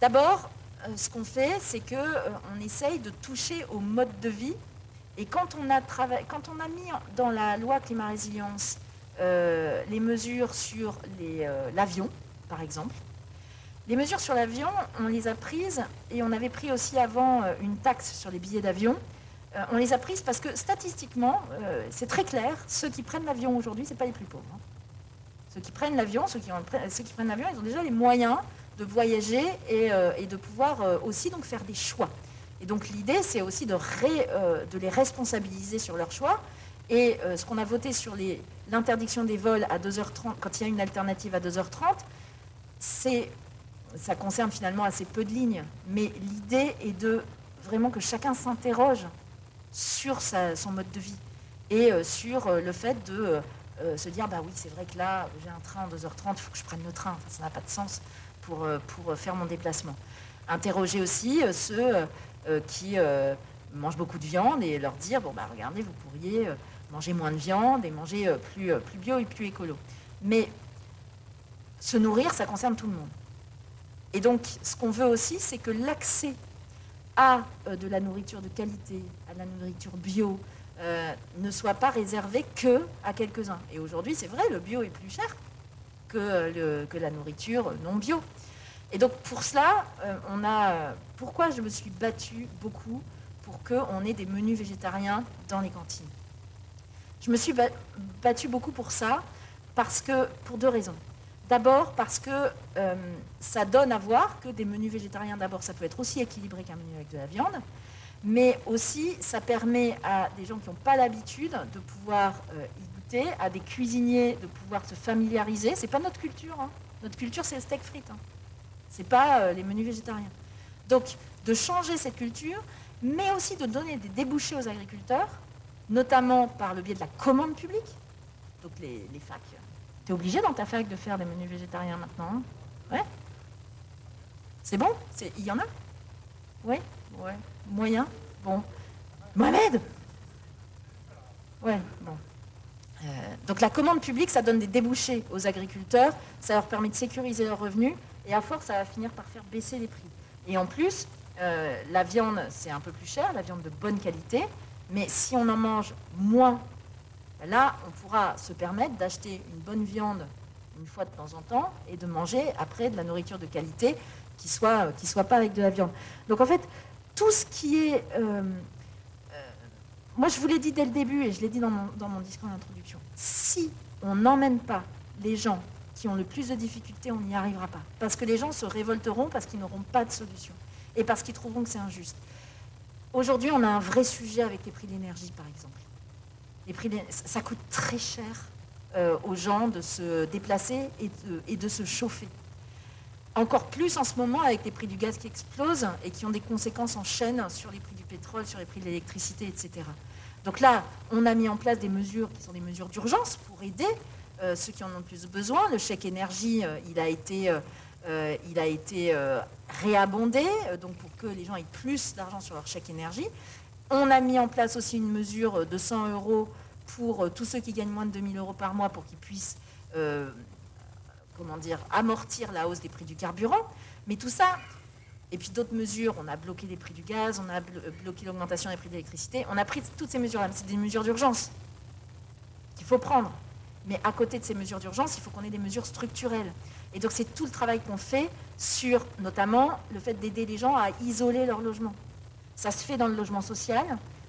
d'abord, euh, ce qu'on fait, c'est qu'on on essaye de toucher au mode de vie. Et quand on a, mis dans la loi climat résilience euh, les mesures sur euh, l'avion, par exemple, les mesures sur l'avion, on les a prises et on avait pris aussi avant euh, une taxe sur les billets d'avion. Euh, on les a prises parce que statistiquement, euh, c'est très clair, ceux qui prennent l'avion aujourd'hui, ce pas les plus pauvres. hein. Ceux qui prennent l'avion, ceux qui, prennent l'avion, ils ont déjà les moyens de voyager et, de pouvoir aussi faire des choix. Et donc l'idée, c'est aussi de, de les responsabiliser sur leurs choix. Et ce qu'on a voté sur l'interdiction des vols à 2h30, quand il y a une alternative à 2h30, c'est ça concerne finalement assez peu de lignes, mais l'idée est de vraiment que chacun s'interroge sur sa- son mode de vie et euh, sur euh, le fait de euh, se dire bah oui c'est vrai que là j'ai un train en 2h30, il faut que je prenne le train, ça n'a pas de sens pour, pour faire mon déplacement. Interroger aussi ceux qui mangent beaucoup de viande et leur dire bon bah regardez vous pourriez manger moins de viande et manger plus, plus bio et plus écolo. Mais se nourrir ça concerne tout le monde. Et donc, ce qu'on veut aussi, c'est que l'accès à euh, de la nourriture de qualité, à la nourriture bio, euh, ne soit pas réservé que à quelques-uns. Et aujourd'hui, c'est vrai, le bio est plus cher que, la nourriture non bio. Et donc, pour cela, euh, on a. pourquoi je me suis battue beaucoup pour qu'on ait des menus végétariens dans les cantines? Je me suis ba- battue beaucoup pour ça, parce que, pour deux raisons. D'abord parce que euh, ça donne à voir que des menus végétariens, d'abord, ça peut être aussi équilibré qu'un menu avec de la viande, mais aussi ça permet à des gens qui n'ont pas l'habitude de pouvoir euh, y difficulté à des cuisiniers de pouvoir se familiariser. C'est pas notre culture. hein. Notre culture, c'est le steak frites. Hein. C'est pas euh, les menus végétariens. Donc, de changer cette culture, mais aussi de donner des débouchés aux agriculteurs, notamment par le biais de la commande publique. Donc, les, les facs. Tu es obligé dans ta fac de faire des menus végétariens maintenant. hein. Ouais C'est bon? Il y en a? Ouais Ouais. Moyen? Bon. Mohamed Ouais, bon. Euh, donc la commande publique, ça donne des débouchés aux agriculteurs, ça leur permet de sécuriser leurs revenus, et à force, ça va finir par faire baisser les prix. Et en plus, euh, la viande, c'est un peu plus cher, la viande de bonne qualité, mais si on en mange moins, là, on pourra se permettre d'acheter une bonne viande une fois de temps en temps et de manger après de la nourriture de qualité qui soit, qui soit pas avec de la viande. Donc en fait, tout ce qui est... euh, euh, moi, je vous l'ai dit dès le début et je l'ai dit dans mon, dans mon discours d'introduction. Si on n'emmène pas les gens qui ont le plus de difficultés, on n'y arrivera pas. Parce que les gens se révolteront parce qu'ils n'auront pas de solution et parce qu'ils trouveront que c'est injuste. Aujourd'hui, on a un vrai sujet avec les prix de l'énergie, par exemple. Ça coûte très cher euh, aux gens de se déplacer et de, se chauffer. Encore plus en ce moment avec les prix du gaz qui explosent et qui ont des conséquences en chaîne sur les prix du pétrole, sur les prix de l'électricité, etc. Donc là, on a mis en place des mesures qui sont des mesures d'urgence pour aider euh, ceux qui en ont le plus besoin. Le chèque énergie, euh, il a été, il a été réabondé, donc pour que les gens aient plus d'argent sur leur chèque énergie. On a mis en place aussi une mesure de 100 euros pour euh, tous ceux qui gagnent moins de 2000 euros par mois pour qu'ils puissent euh, amortir la hausse des prix du carburant. Mais tout ça, et puis d'autres mesures, on a bloqué les prix du gaz, on a blo- bloqué l'augmentation des prix de l'électricité, on a pris toutes ces mesures-là. C'est des mesures d'urgence qu'il faut prendre. Mais à côté de ces mesures d'urgence, il faut qu'on ait des mesures structurelles. Et donc c'est tout le travail qu'on fait sur notamment le fait d'aider les gens à isoler leur logement. Ça se fait dans le logement social,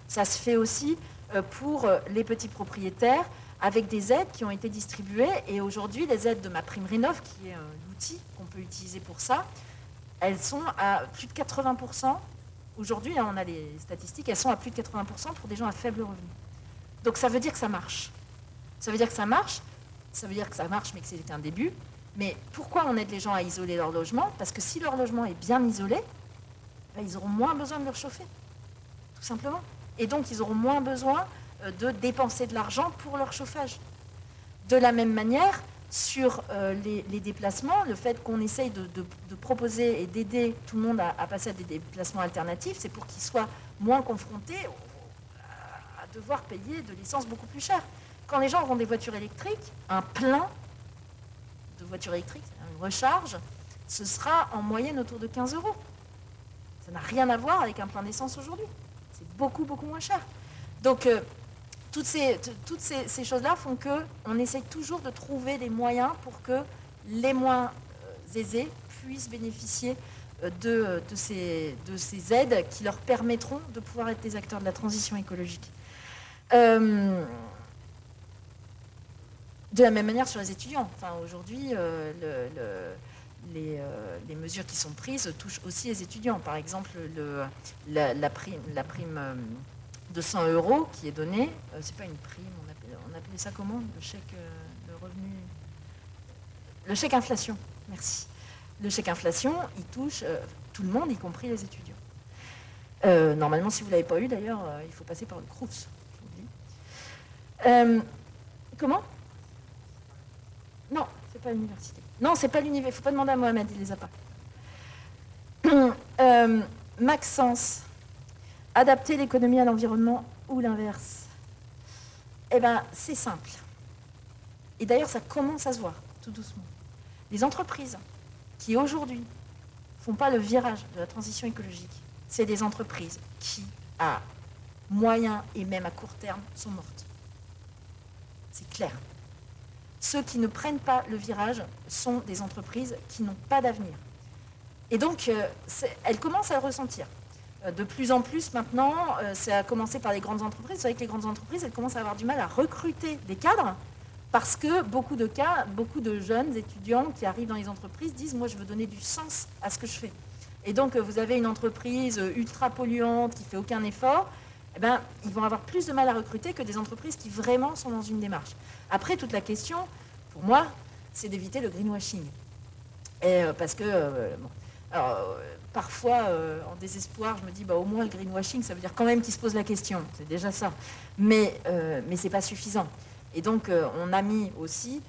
ça se fait aussi euh, pour euh, les petits propriétaires avec des aides qui ont été distribuées. Et aujourd'hui, les aides de ma prime Rénov, qui est euh, l'outil qu'on peut utiliser pour ça, elles sont à plus de 80%. Aujourd'hui, hein, on a les statistiques, elles sont à plus de 80% pour des gens à faible revenu. Donc ça veut dire que ça marche. Ça veut dire que ça marche, ça veut dire que ça marche, mais que c'est un début. Mais pourquoi on aide les gens à isoler leur logement? Parce que si leur logement est bien isolé, ben, ils auront moins besoin de le chauffer, tout simplement. Et donc, ils auront moins besoin euh, de dépenser de l'argent pour leur chauffage. De la même manière, sur euh, les, déplacements, le fait qu'on essaye de, proposer et d'aider tout le monde à, passer à des déplacements alternatifs, c'est pour qu'ils soient moins confrontés à, devoir payer de l'essence beaucoup plus cher. Quand les gens auront des voitures électriques, un plein de voitures électriques, une recharge, ce sera en moyenne autour de 15 euros. Ça n'a rien à voir avec un plein d'essence aujourd'hui. C'est beaucoup, beaucoup moins cher. Donc, euh, toutes ces, toutes ces, choses-là font que on essaye toujours de trouver des moyens pour que les moins euh, aisés puissent bénéficier euh, de, de ces, de ces aides qui leur permettront de pouvoir être des acteurs de la transition écologique. De la même manière sur les étudiants. Aujourd'hui, euh, les, euh, les mesures qui sont prises touchent aussi les étudiants. Par exemple, le- la, prime, euh, de 100 euros qui est donnée, euh, c'est pas une prime, on appelait, ça comment? Le chèque euh, revenu? Le chèque inflation, merci. Le chèque inflation, il touche tout le monde, y compris les étudiants. Normalement, si vous ne l'avez pas eu, d'ailleurs, il faut passer par le. Euh, comment? Non, c'est pas l'université. Non, c'est pas l'université. Il faut pas demander à Mohamed, il les a pas. Euh, Maxence, adapter l'économie à l'environnement ou l'inverse? Eh bien, c'est simple. Et d'ailleurs, ça commence à se voir, tout doucement. Les entreprises qui aujourd'hui font pas le virage de la transition écologique, c'est des entreprises qui, à moyen et même à court terme, sont mortes. C'est clair. Ceux qui ne prennent pas le virage sont des entreprises qui n'ont pas d'avenir. Et donc, euh, elles commencent à le ressentir. Euh, De plus en plus maintenant, euh, ça a commencé par les grandes entreprises. Vous savez que les grandes entreprises, elles commencent à avoir du mal à recruter des cadres parce que beaucoup de cas, beaucoup de jeunes étudiants qui arrivent dans les entreprises disent Moi, je veux donner du sens à ce que je fais. Et donc, vous avez une entreprise ultra polluante qui fait aucun effort. Eh ben, ils vont avoir plus de mal à recruter que des entreprises qui vraiment sont dans une démarche. Après, toute la question, pour moi, c'est d'éviter le greenwashing. Euh, parce que, euh, euh, parfois, en désespoir, je me dis, bah, au moins le greenwashing, ça veut dire quand même qu'ils se posent la question. C'est déjà ça. Mais, mais ce n'est pas suffisant. Et donc, on a mis aussi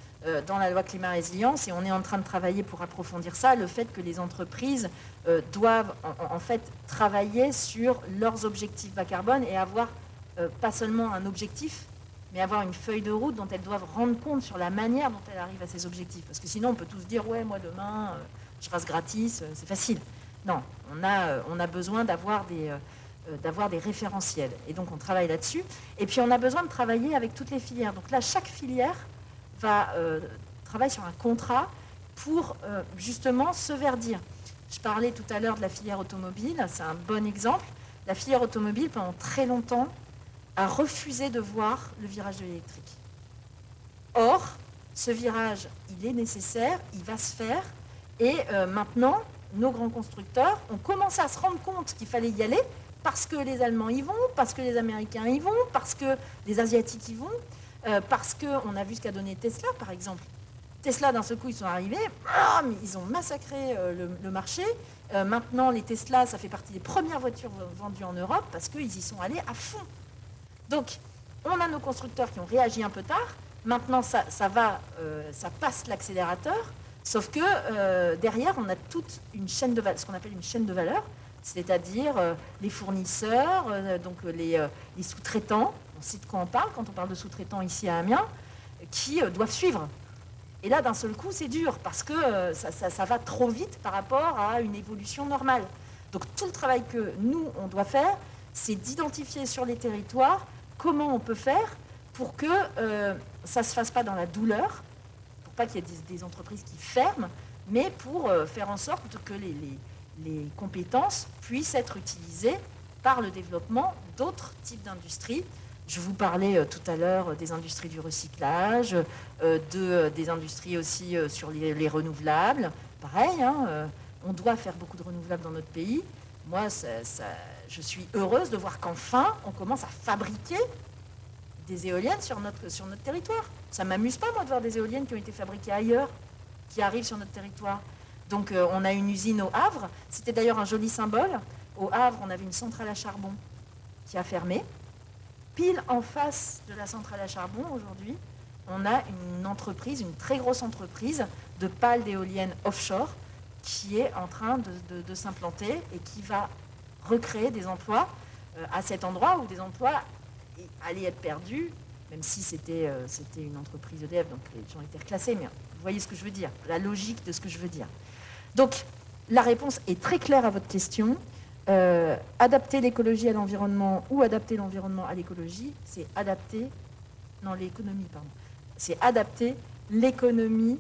dans la loi climat résilience, et on est en train de travailler pour approfondir ça, le fait que les entreprises euh, doivent en, fait travailler sur leurs objectifs bas carbone et avoir euh, pas seulement un objectif, mais avoir une feuille de route dont elles doivent rendre compte sur la manière dont elles arrivent à ces objectifs. Parce que sinon, on peut tous dire, ouais, moi demain, euh, je rase gratis, euh, c'est facile. Non, on a, euh, on a besoin d'avoir des, euh, euh, d'avoir des référentiels. Et donc, on travaille là-dessus. Et puis, on a besoin de travailler avec toutes les filières. Donc là, chaque filière va euh, travailler sur un contrat pour euh, justement se verdir. Je parlais tout à l'heure de la filière automobile, c'est un bon exemple. La filière automobile, pendant très longtemps, a refusé de voir le virage de l'électrique. Or, ce virage, il est nécessaire, il va se faire, et euh, maintenant, nos grands constructeurs ont commencé à se rendre compte qu'il fallait y aller parce que les Allemands y vont, parce que les Américains y vont, parce que les Asiatiques y vont, euh, parce qu'on a vu ce qu'a donné Tesla, par exemple. Tesla, d'un seul coup, ils sont arrivés, ah, ils ont massacré euh, le, marché. Euh, maintenant, les Tesla, ça fait partie des premières voitures vendues en Europe parce qu'ils y sont allés à fond. Donc, on a nos constructeurs qui ont réagi un peu tard. Maintenant, ça, va, ça passe l'accélérateur. Sauf que derrière, on a toute une chaîne de valeur, ce qu'on appelle une chaîne de valeur, c'est-à-dire les fournisseurs, donc les sous-traitants. On sait de quoi on parle quand on parle de sous-traitants ici à Amiens, qui euh, doivent suivre. Et là, d'un seul coup, c'est dur parce que euh, ça, va trop vite par rapport à une évolution normale. Donc tout le travail que nous, on doit faire, c'est d'identifier sur les territoires comment on peut faire pour que euh, ça ne se fasse pas dans la douleur, pour pas qu'il y ait des, entreprises qui ferment, mais pour faire en sorte que les compétences puissent être utilisées par le développement d'autres types d'industries. Je vous parlais euh, tout à l'heure des industries du recyclage, euh, de, euh, des industries aussi sur les, les renouvelables. Pareil, hein, on doit faire beaucoup de renouvelables dans notre pays. Moi, je suis heureuse de voir qu'enfin, on commence à fabriquer des éoliennes sur notre, sur notre territoire. Ça m'amuse pas, moi, de voir des éoliennes qui ont été fabriquées ailleurs, qui arrivent sur notre territoire. Donc, on a une usine au Havre. C'était d'ailleurs un joli symbole. Au Havre, on avait une centrale à charbon qui a fermé. Pile en face de la centrale à charbon, aujourd'hui, on a une entreprise, une très grosse entreprise de pales d'éoliennes offshore qui est en train de, s'implanter et qui va recréer des emplois euh, à cet endroit où des emplois et allait être perdu, même si c'était euh, c'était une entreprise EDF, donc les gens étaient reclassés, mais vous voyez ce que je veux dire, la logique de ce que je veux dire. Donc, la réponse est très claire à votre question. Euh, adapter l'écologie à l'environnement ou adapter l'environnement à l'écologie, c'est adapter, non l'économie, pardon, c'est adapter l'économie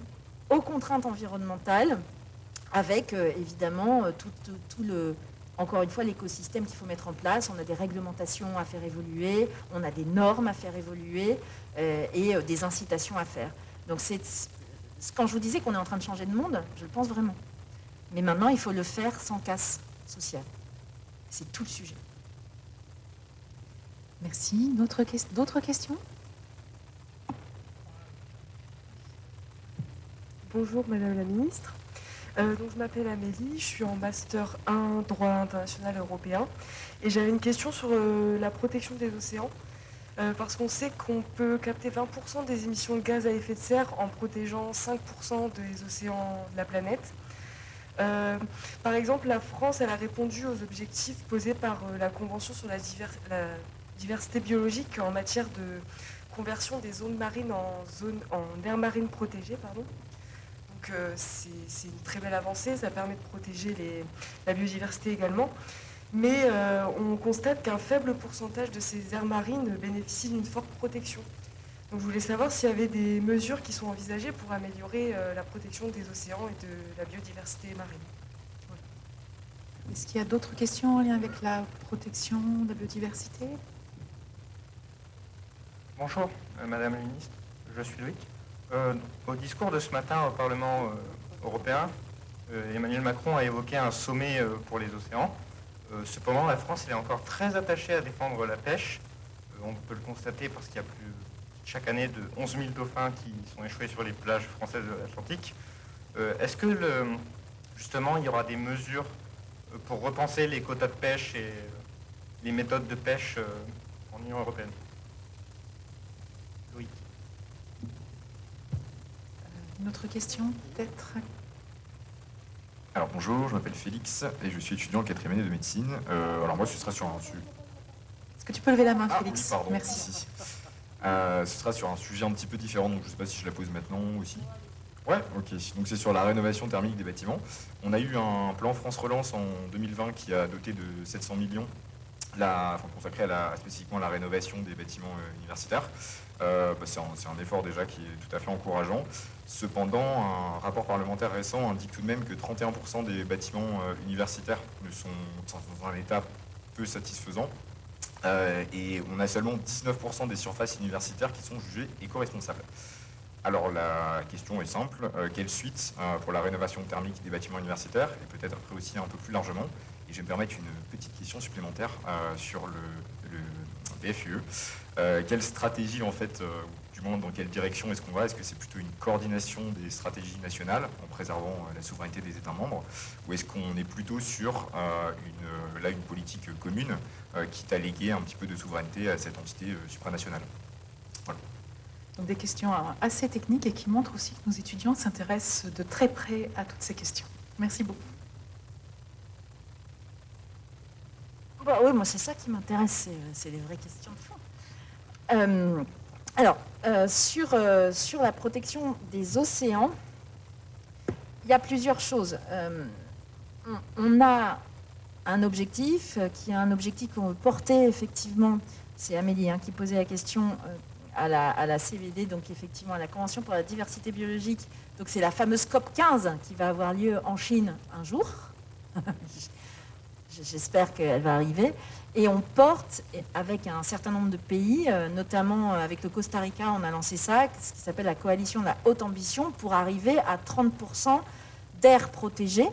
aux contraintes environnementales avec euh, évidemment euh, tout, le, encore une fois, l'écosystème qu'il faut mettre en place. On a des réglementations à faire évoluer, on a des normes à faire évoluer et des incitations à faire. Donc, c'est- quand je vous disais qu'on est en train de changer de monde, je le pense vraiment. Mais maintenant, il faut le faire sans casse sociale. C'est tout le sujet. Merci. D'autres ques- d'autres questions? Bonjour Madame la Ministre. Euh, donc, je m'appelle Amélie, je suis en Master 1 droit international européen et j'avais une question sur euh, la protection des océans euh, parce qu'on sait qu'on peut capter 20% des émissions de gaz à effet de serre en protégeant 5% des océans de la planète. Euh, par exemple, la France a répondu aux objectifs posés par euh, la Convention sur la, diver- la diversité biologique en matière de conversion des zones marines en, zone, en aires marines protégées. Donc euh, c'est une très belle avancée, ça permet de protéger la biodiversité également. Mais on constate qu'un faible pourcentage de ces aires marines bénéficient d'une forte protection. Donc je voulais savoir s'il y avait des mesures qui sont envisagées pour améliorer euh, la protection des océans et de la biodiversité marine. Est-ce qu'il y a d'autres questions en lien avec la protection de la biodiversité? Bonjour, euh, Madame la Ministre. Je suis Loïc. Euh, au discours de ce matin au Parlement euh, européen, euh, Emmanuel Macron a évoqué un sommet euh, pour les océans. Euh, cependant, la France elle est encore très attachée à défendre la pêche. Euh, on peut le constater parce qu'il y a plus chaque année de 11 000 dauphins qui sont échoués sur les plages françaises de l'Atlantique. Euh, Est-ce que le- justement il y aura des mesures euh, pour repenser les quotas de pêche et euh, les méthodes de pêche euh, en Union européenne? Oui. Une autre question, peut-être? Alors bonjour, je m'appelle Félix et je suis étudiant en quatrième année de médecine. Euh, alors moi, ce sera sur un. Est-ce que tu peux lever la main, Ah, Félix? oui, pardon, Merci. Euh, ce sera sur un sujet un petit peu différent, donc je ne sais pas si je la pose maintenant aussi. Ouais, ok. Donc c'est sur la rénovation thermique des bâtiments. On a eu un plan France Relance en 2020 qui a doté de 700 millions, la, consacré à la, spécifiquement à la rénovation des bâtiments euh, universitaires. Euh, bah, c'est un, effort déjà qui est tout à fait encourageant. Cependant, un rapport parlementaire récent indique tout de même que 31% des bâtiments universitaires sont dans un état peu satisfaisant. Euh, et on a seulement 19% des surfaces universitaires qui sont jugées éco-responsables. Alors la question est simple, euh, quelle suite euh, pour la rénovation thermique des bâtiments universitaires et peut-être après aussi un peu plus largement Et je vais me permettre une petite question supplémentaire sur le, le. Euh, quelle stratégie en fait, du moins dans quelle direction est-ce qu'on va? Est-ce que c'est plutôt une coordination des stratégies nationales en préservant la souveraineté des États membres? Ou est-ce qu'on est plutôt sur une, là, une politique commune quitte à léguer un petit peu de souveraineté à cette entité euh, supranationale. Donc des questions euh, assez techniques et qui montrent aussi que nos étudiants s'intéressent de très près à toutes ces questions. Merci beaucoup. Bah oui, moi c'est ça qui m'intéresse, c'est, c'est les vraies questions de fond. Euh, alors, euh, sur, euh, sur la protection des océans, il y a plusieurs choses. Euh, on, on a un objectif euh, qui est un objectif qu'on veut porter effectivement, c'est Amélie hein, qui posait la question euh, à, la, à la CVD, donc effectivement à la Convention pour la diversité biologique. Donc c'est la fameuse COP 15 qui va avoir lieu en Chine un jour. J'espère qu'elle va arriver. Et on porte, avec un certain nombre de pays, euh, notamment avec le Costa Rica, on a lancé ça, ce qui s'appelle la coalition de la haute ambition, pour arriver à 30% d'aires protégées.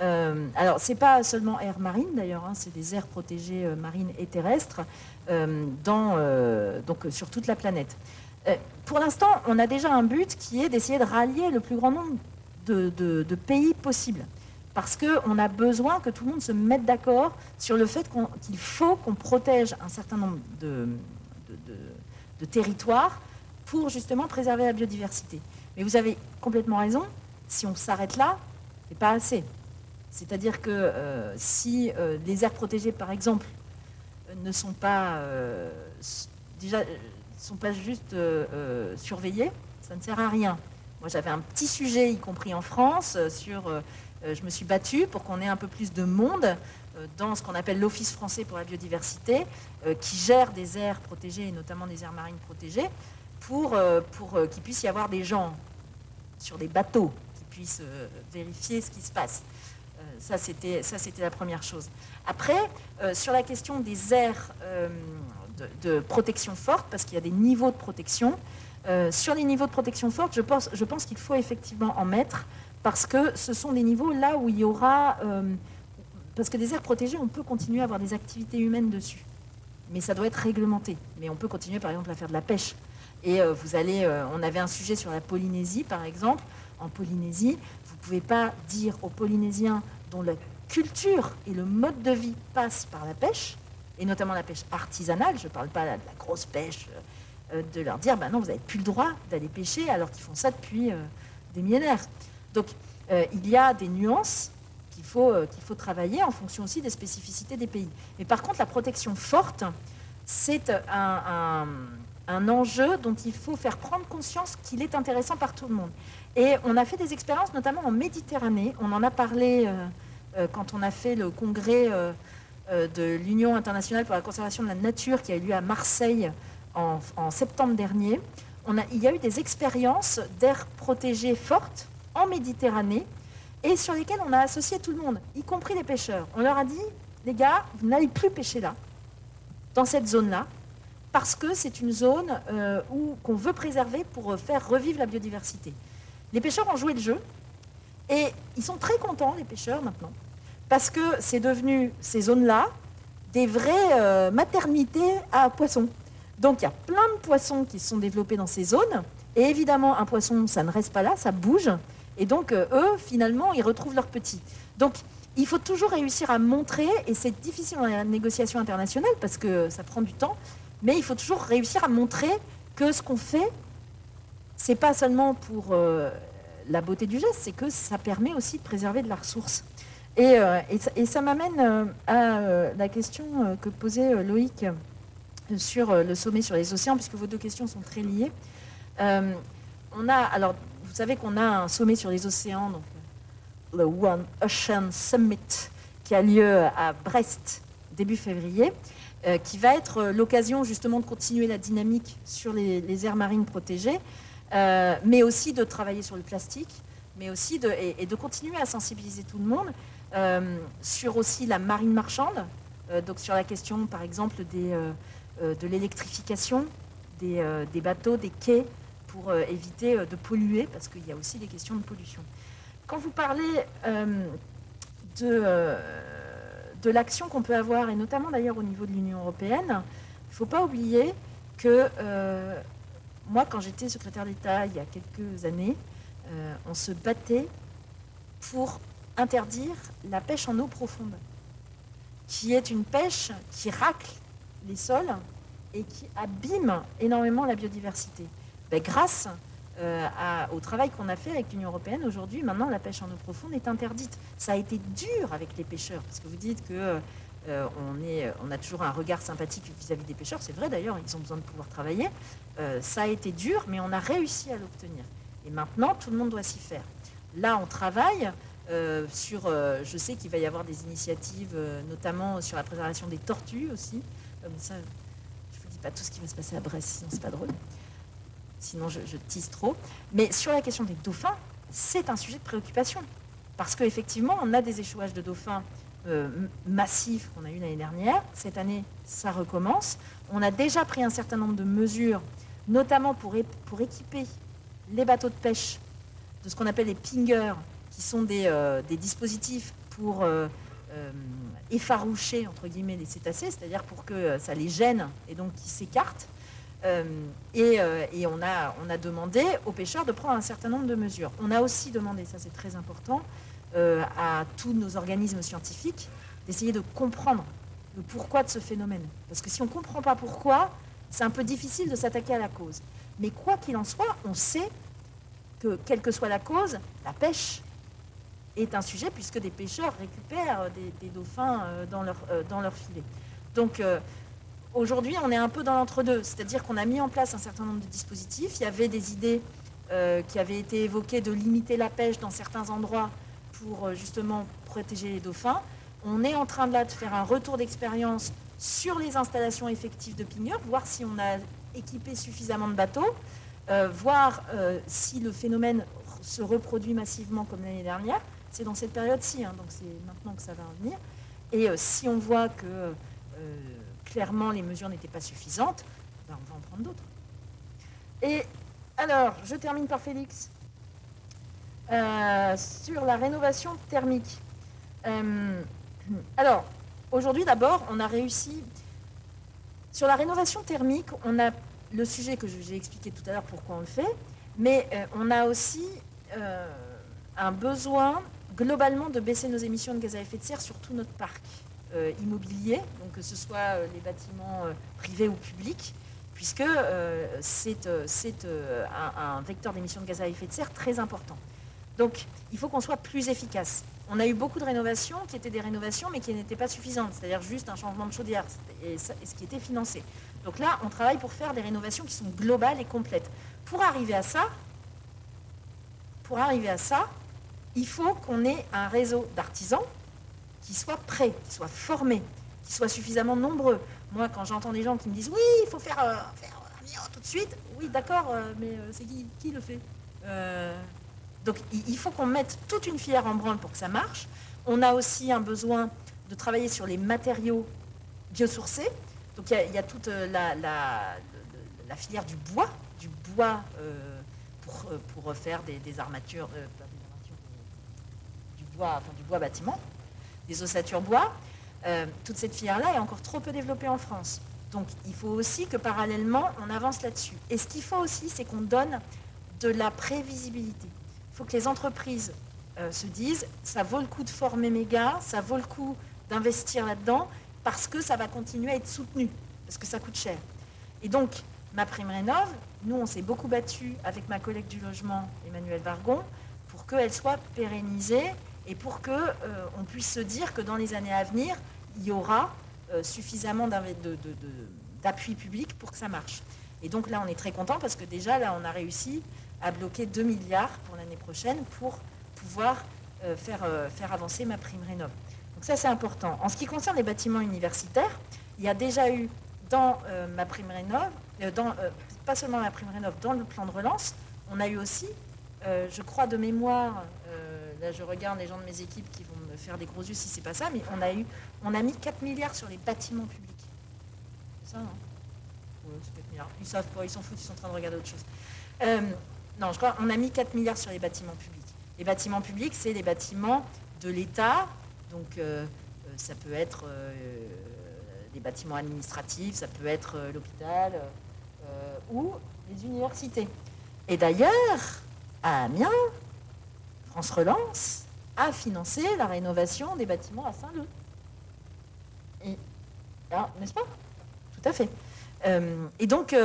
Euh, alors, ce n'est pas seulement aires marines d'ailleurs, hein, c'est des aires protégées euh, marines et terrestres euh, donc, sur toute la planète. Pour l'instant, on a déjà un but qui est d'essayer de rallier le plus grand nombre de, pays possible parce qu'on a besoin que tout le monde se mette d'accord sur le fait qu'il faut qu'on protège un certain nombre de- de territoires pour justement préserver la biodiversité. Mais vous avez complètement raison, si on s'arrête là, c'est pas assez. C'est-à-dire que euh, si euh, les aires protégées, par exemple, ne sont pas euh, sont pas juste surveillées, ça ne sert à rien. Moi, j'avais un petit sujet, y compris en France, sur je me suis battue pour qu'on ait un peu plus de monde dans ce qu'on appelle l'Office français pour la biodiversité, qui gère des aires protégées, et notamment des aires marines protégées, pour, pour qu'il puisse y avoir des gens sur des bateaux qui puissent vérifier ce qui se passe. Ça, c'était la première chose. Après, euh, sur la question des aires euh, de, protection forte, parce qu'il y a des niveaux de protection, euh, sur les niveaux de protection forte, je pense, je pense qu'il faut effectivement en mettre parce que ce sont des niveaux là où il y aura... parce que des aires protégées, on peut continuer à avoir des activités humaines dessus. Mais ça doit être réglementé. Mais on peut continuer, par exemple, à faire de la pêche. Et vous allez... on avait un sujet sur la Polynésie, par exemple. En Polynésie, vous ne pouvez pas dire aux Polynésiens dont la culture et le mode de vie passent par la pêche, et notamment la pêche artisanale, je ne parle pas de la grosse pêche, euh, de leur dire, bah non, vous n'avez plus le droit d'aller pêcher alors qu'ils font ça depuis euh, des millénaires. Donc, euh, il y a des nuances qu'il faut, euh, qu'il faut travailler en fonction aussi des spécificités des pays. Mais par contre, la protection forte, c'est un, un- enjeu dont il faut faire prendre conscience qu'il est intéressant par tout le monde. Et on a fait des expériences, notamment en Méditerranée. On en a parlé euh, euh, quand on a fait le congrès euh, euh, de l'Union internationale pour la conservation de la nature qui a eu lieu à Marseille en, septembre dernier. Il y a eu des expériences d'aires protégées fortes en Méditerranée et sur lesquelles on a associé tout le monde, y compris les pêcheurs. On leur a dit, les gars, vous n'allez plus pêcher là, dans cette zone-là, parce que c'est une zone euh, où qu'on veut préserver pour euh, faire revivre la biodiversité. Les pêcheurs ont joué le jeu et ils sont très contents, les pêcheurs maintenant, parce que c'est devenu ces zones-là des vraies euh, maternités à poissons. Donc il y a plein de poissons qui se sont développés dans ces zones. Et évidemment, un poisson, ça ne reste pas là, ça bouge. Et donc, euh, eux, finalement, ils retrouvent leurs petits. Donc, il faut toujours réussir à montrer, et c'est difficile dans la négociation internationale parce que ça prend du temps, mais il faut toujours réussir à montrer que ce qu'on fait, c'est pas seulement pour euh, la beauté du geste, c'est que ça permet aussi de préserver de la ressource. Et, euh, et ça, m'amène euh, à euh, la question que posait Loïc sur le sommet sur les océans, puisque vos deux questions sont très liées. On a, alors, vous savez qu'on a un sommet sur les océans, donc le One Ocean Summit, qui a lieu à Brest début février, qui va être l'occasion justement de continuer la dynamique sur les, les aires marines protégées, mais aussi de travailler sur le plastique, mais aussi et, de continuer à sensibiliser tout le monde sur aussi la marine marchande, euh, donc sur la question par exemple euh, euh, de l'électrification des, euh, bateaux, des quais, pour euh, éviter euh, de polluer, parce qu'il y a aussi des questions de pollution. Quand vous parlez euh, de, euh, de l'action qu'on peut avoir, et notamment d'ailleurs au niveau de l'Union européenne, il ne faut pas oublier que euh, moi, quand j'étais secrétaire d'État il y a quelques années, euh, on se battait pour interdire la pêche en eau profonde, qui est une pêche qui racle les sols et qui abîme énormément la biodiversité. Ben, grâce euh, au travail qu'on a fait avec l'Union européenne, aujourd'hui, maintenant, la pêche en eau profonde est interdite. Ça a été dur avec les pêcheurs, parce que vous dites que euh, a toujours un regard sympathique vis-à-vis des pêcheurs. C'est vrai d'ailleurs, ils ont besoin de pouvoir travailler. Euh, ça a été dur, mais on a réussi à l'obtenir. Et maintenant, tout le monde doit s'y faire. Là, on travaille euh, sur. euh, je sais qu'il va y avoir des initiatives, euh, notamment sur la préservation des tortues aussi. Ça, je vous dis pas tout ce qui va se passer à Brest, sinon c'est pas drôle. Sinon, je, je tease trop. Mais sur la question des dauphins, c'est un sujet de préoccupation. Parce qu'effectivement, on a des échouages de dauphins massifs qu'on a eu l'année dernière. Cette année, ça recommence. On a déjà pris un certain nombre de mesures, notamment pour, pour équiper les bateaux de pêche de ce qu'on appelle les pingers, qui sont des, euh, des dispositifs pour euh, euh, effaroucher, entre guillemets, les cétacés, c'est-à-dire pour que ça les gêne et donc qu'ils s'écartent. Et et on, a, on a demandé aux pêcheurs de prendre un certain nombre de mesures. On a aussi demandé, ça c'est très important, à tous nos organismes scientifiques d'essayer de comprendre le pourquoi de ce phénomène. Parce que si on ne comprend pas pourquoi, c'est un peu difficile de s'attaquer à la cause. Mais quoi qu'il en soit, on sait que, quelle que soit la cause, la pêche est un sujet puisque des pêcheurs récupèrent des, dauphins euh, dans leur, euh, dans leur filet. Donc euh, aujourd'hui, on est un peu dans l'entre-deux, c'est-à-dire qu'on a mis en place un certain nombre de dispositifs. Il y avait des idées qui avaient été évoquées de limiter la pêche dans certains endroits pour justement protéger les dauphins. On est en train de, là, de faire un retour d'expérience sur les installations effectives de pigneurs, voir si on a équipé suffisamment de bateaux, voir si le phénomène se reproduit massivement comme l'année dernière. C'est dans cette période-ci, hein, donc c'est maintenant que ça va en venir. Et euh, si on voit que euh, clairement les mesures n'étaient pas suffisantes, ben, on va en prendre d'autres. Et alors, je termine par Félix. Euh, sur la rénovation thermique. Alors, aujourd'hui d'abord, on a réussi. Sur la rénovation thermique, on a le sujet que j'ai expliqué tout à l'heure pourquoi on le fait, mais on a aussi un besoin globalement de baisser nos émissions de gaz à effet de serre sur tout notre parc euh, immobilier, donc que ce soit euh, les bâtiments euh, privés ou publics, puisque c'est un, vecteur d'émissions de gaz à effet de serre très important. Donc, il faut qu'on soit plus efficace. On a eu beaucoup de rénovations qui étaient des rénovations, mais qui n'étaient pas suffisantes, c'est-à-dire juste un changement de chaudière, et ce qui était financé. Donc là, on travaille pour faire des rénovations qui sont globales et complètes. Pour arriver à ça, pour arriver à ça, il faut qu'on ait un réseau d'artisans qui soient prêts, qui soient formés, qui soient suffisamment nombreux. Moi, quand j'entends des gens qui me disent oui, il faut faire, euh, un mur tout de suite, oui, d'accord, euh, mais euh, c'est qui, le fait? Donc, il faut qu'on mette toute une filière en branle pour que ça marche. On a aussi un besoin de travailler sur les matériaux biosourcés. Donc, il y a, toute la, filière du bois, du bois pour, pour faire des, des armatures, euh, pas des armatures, euh, du bois, enfin, du bois bâtiment. des ossatures bois, euh, toute cette filière-là est encore trop peu développée en France. Donc il faut aussi que parallèlement, on avance là-dessus. Et ce qu'il faut aussi, c'est qu'on donne de la prévisibilité. Il faut que les entreprises euh, se disent, ça vaut le coup de former mes gars, ça vaut le coup d'investir là-dedans, parce que ça va continuer à être soutenu, parce que ça coûte cher. Et donc, ma prime rénov, nous, on s'est beaucoup battu avec ma collègue du logement, Emmanuel Vargon, pour qu'elle soit pérennisée et pour qu'on euh, on puisse se dire que dans les années à venir, il y aura euh, suffisamment d'appui public pour que ça marche. Et donc là, on est très content parce que déjà, là, on a réussi à bloquer 2 milliards pour l'année prochaine pour pouvoir euh, faire, faire avancer ma prime rénov. Donc ça, c'est important. En ce qui concerne les bâtiments universitaires, il y a déjà eu dans ma prime rénov, pas seulement ma prime rénov, dans le plan de relance, on a eu aussi, je crois de mémoire, là je regarde les gens de mes équipes qui vont me faire des gros yeux si c'est pas ça, mais on a eu, on a mis 4 milliards sur les bâtiments publics. C'est ça, hein c'est 4 milliards. Ils savent pas, ils s'en foutent, ils sont en train de regarder autre chose. non, je crois on a mis 4 milliards sur les bâtiments publics. Les bâtiments publics, c'est les bâtiments de l'État. Donc, euh, euh, ça peut être euh, des bâtiments administratifs, ça peut être l'hôpital ou les universités. Et d'ailleurs, à Amiens, France Relance a financé la rénovation des bâtiments à Saint-Leu. Ah, n'est-ce pas? Tout à fait. et donc,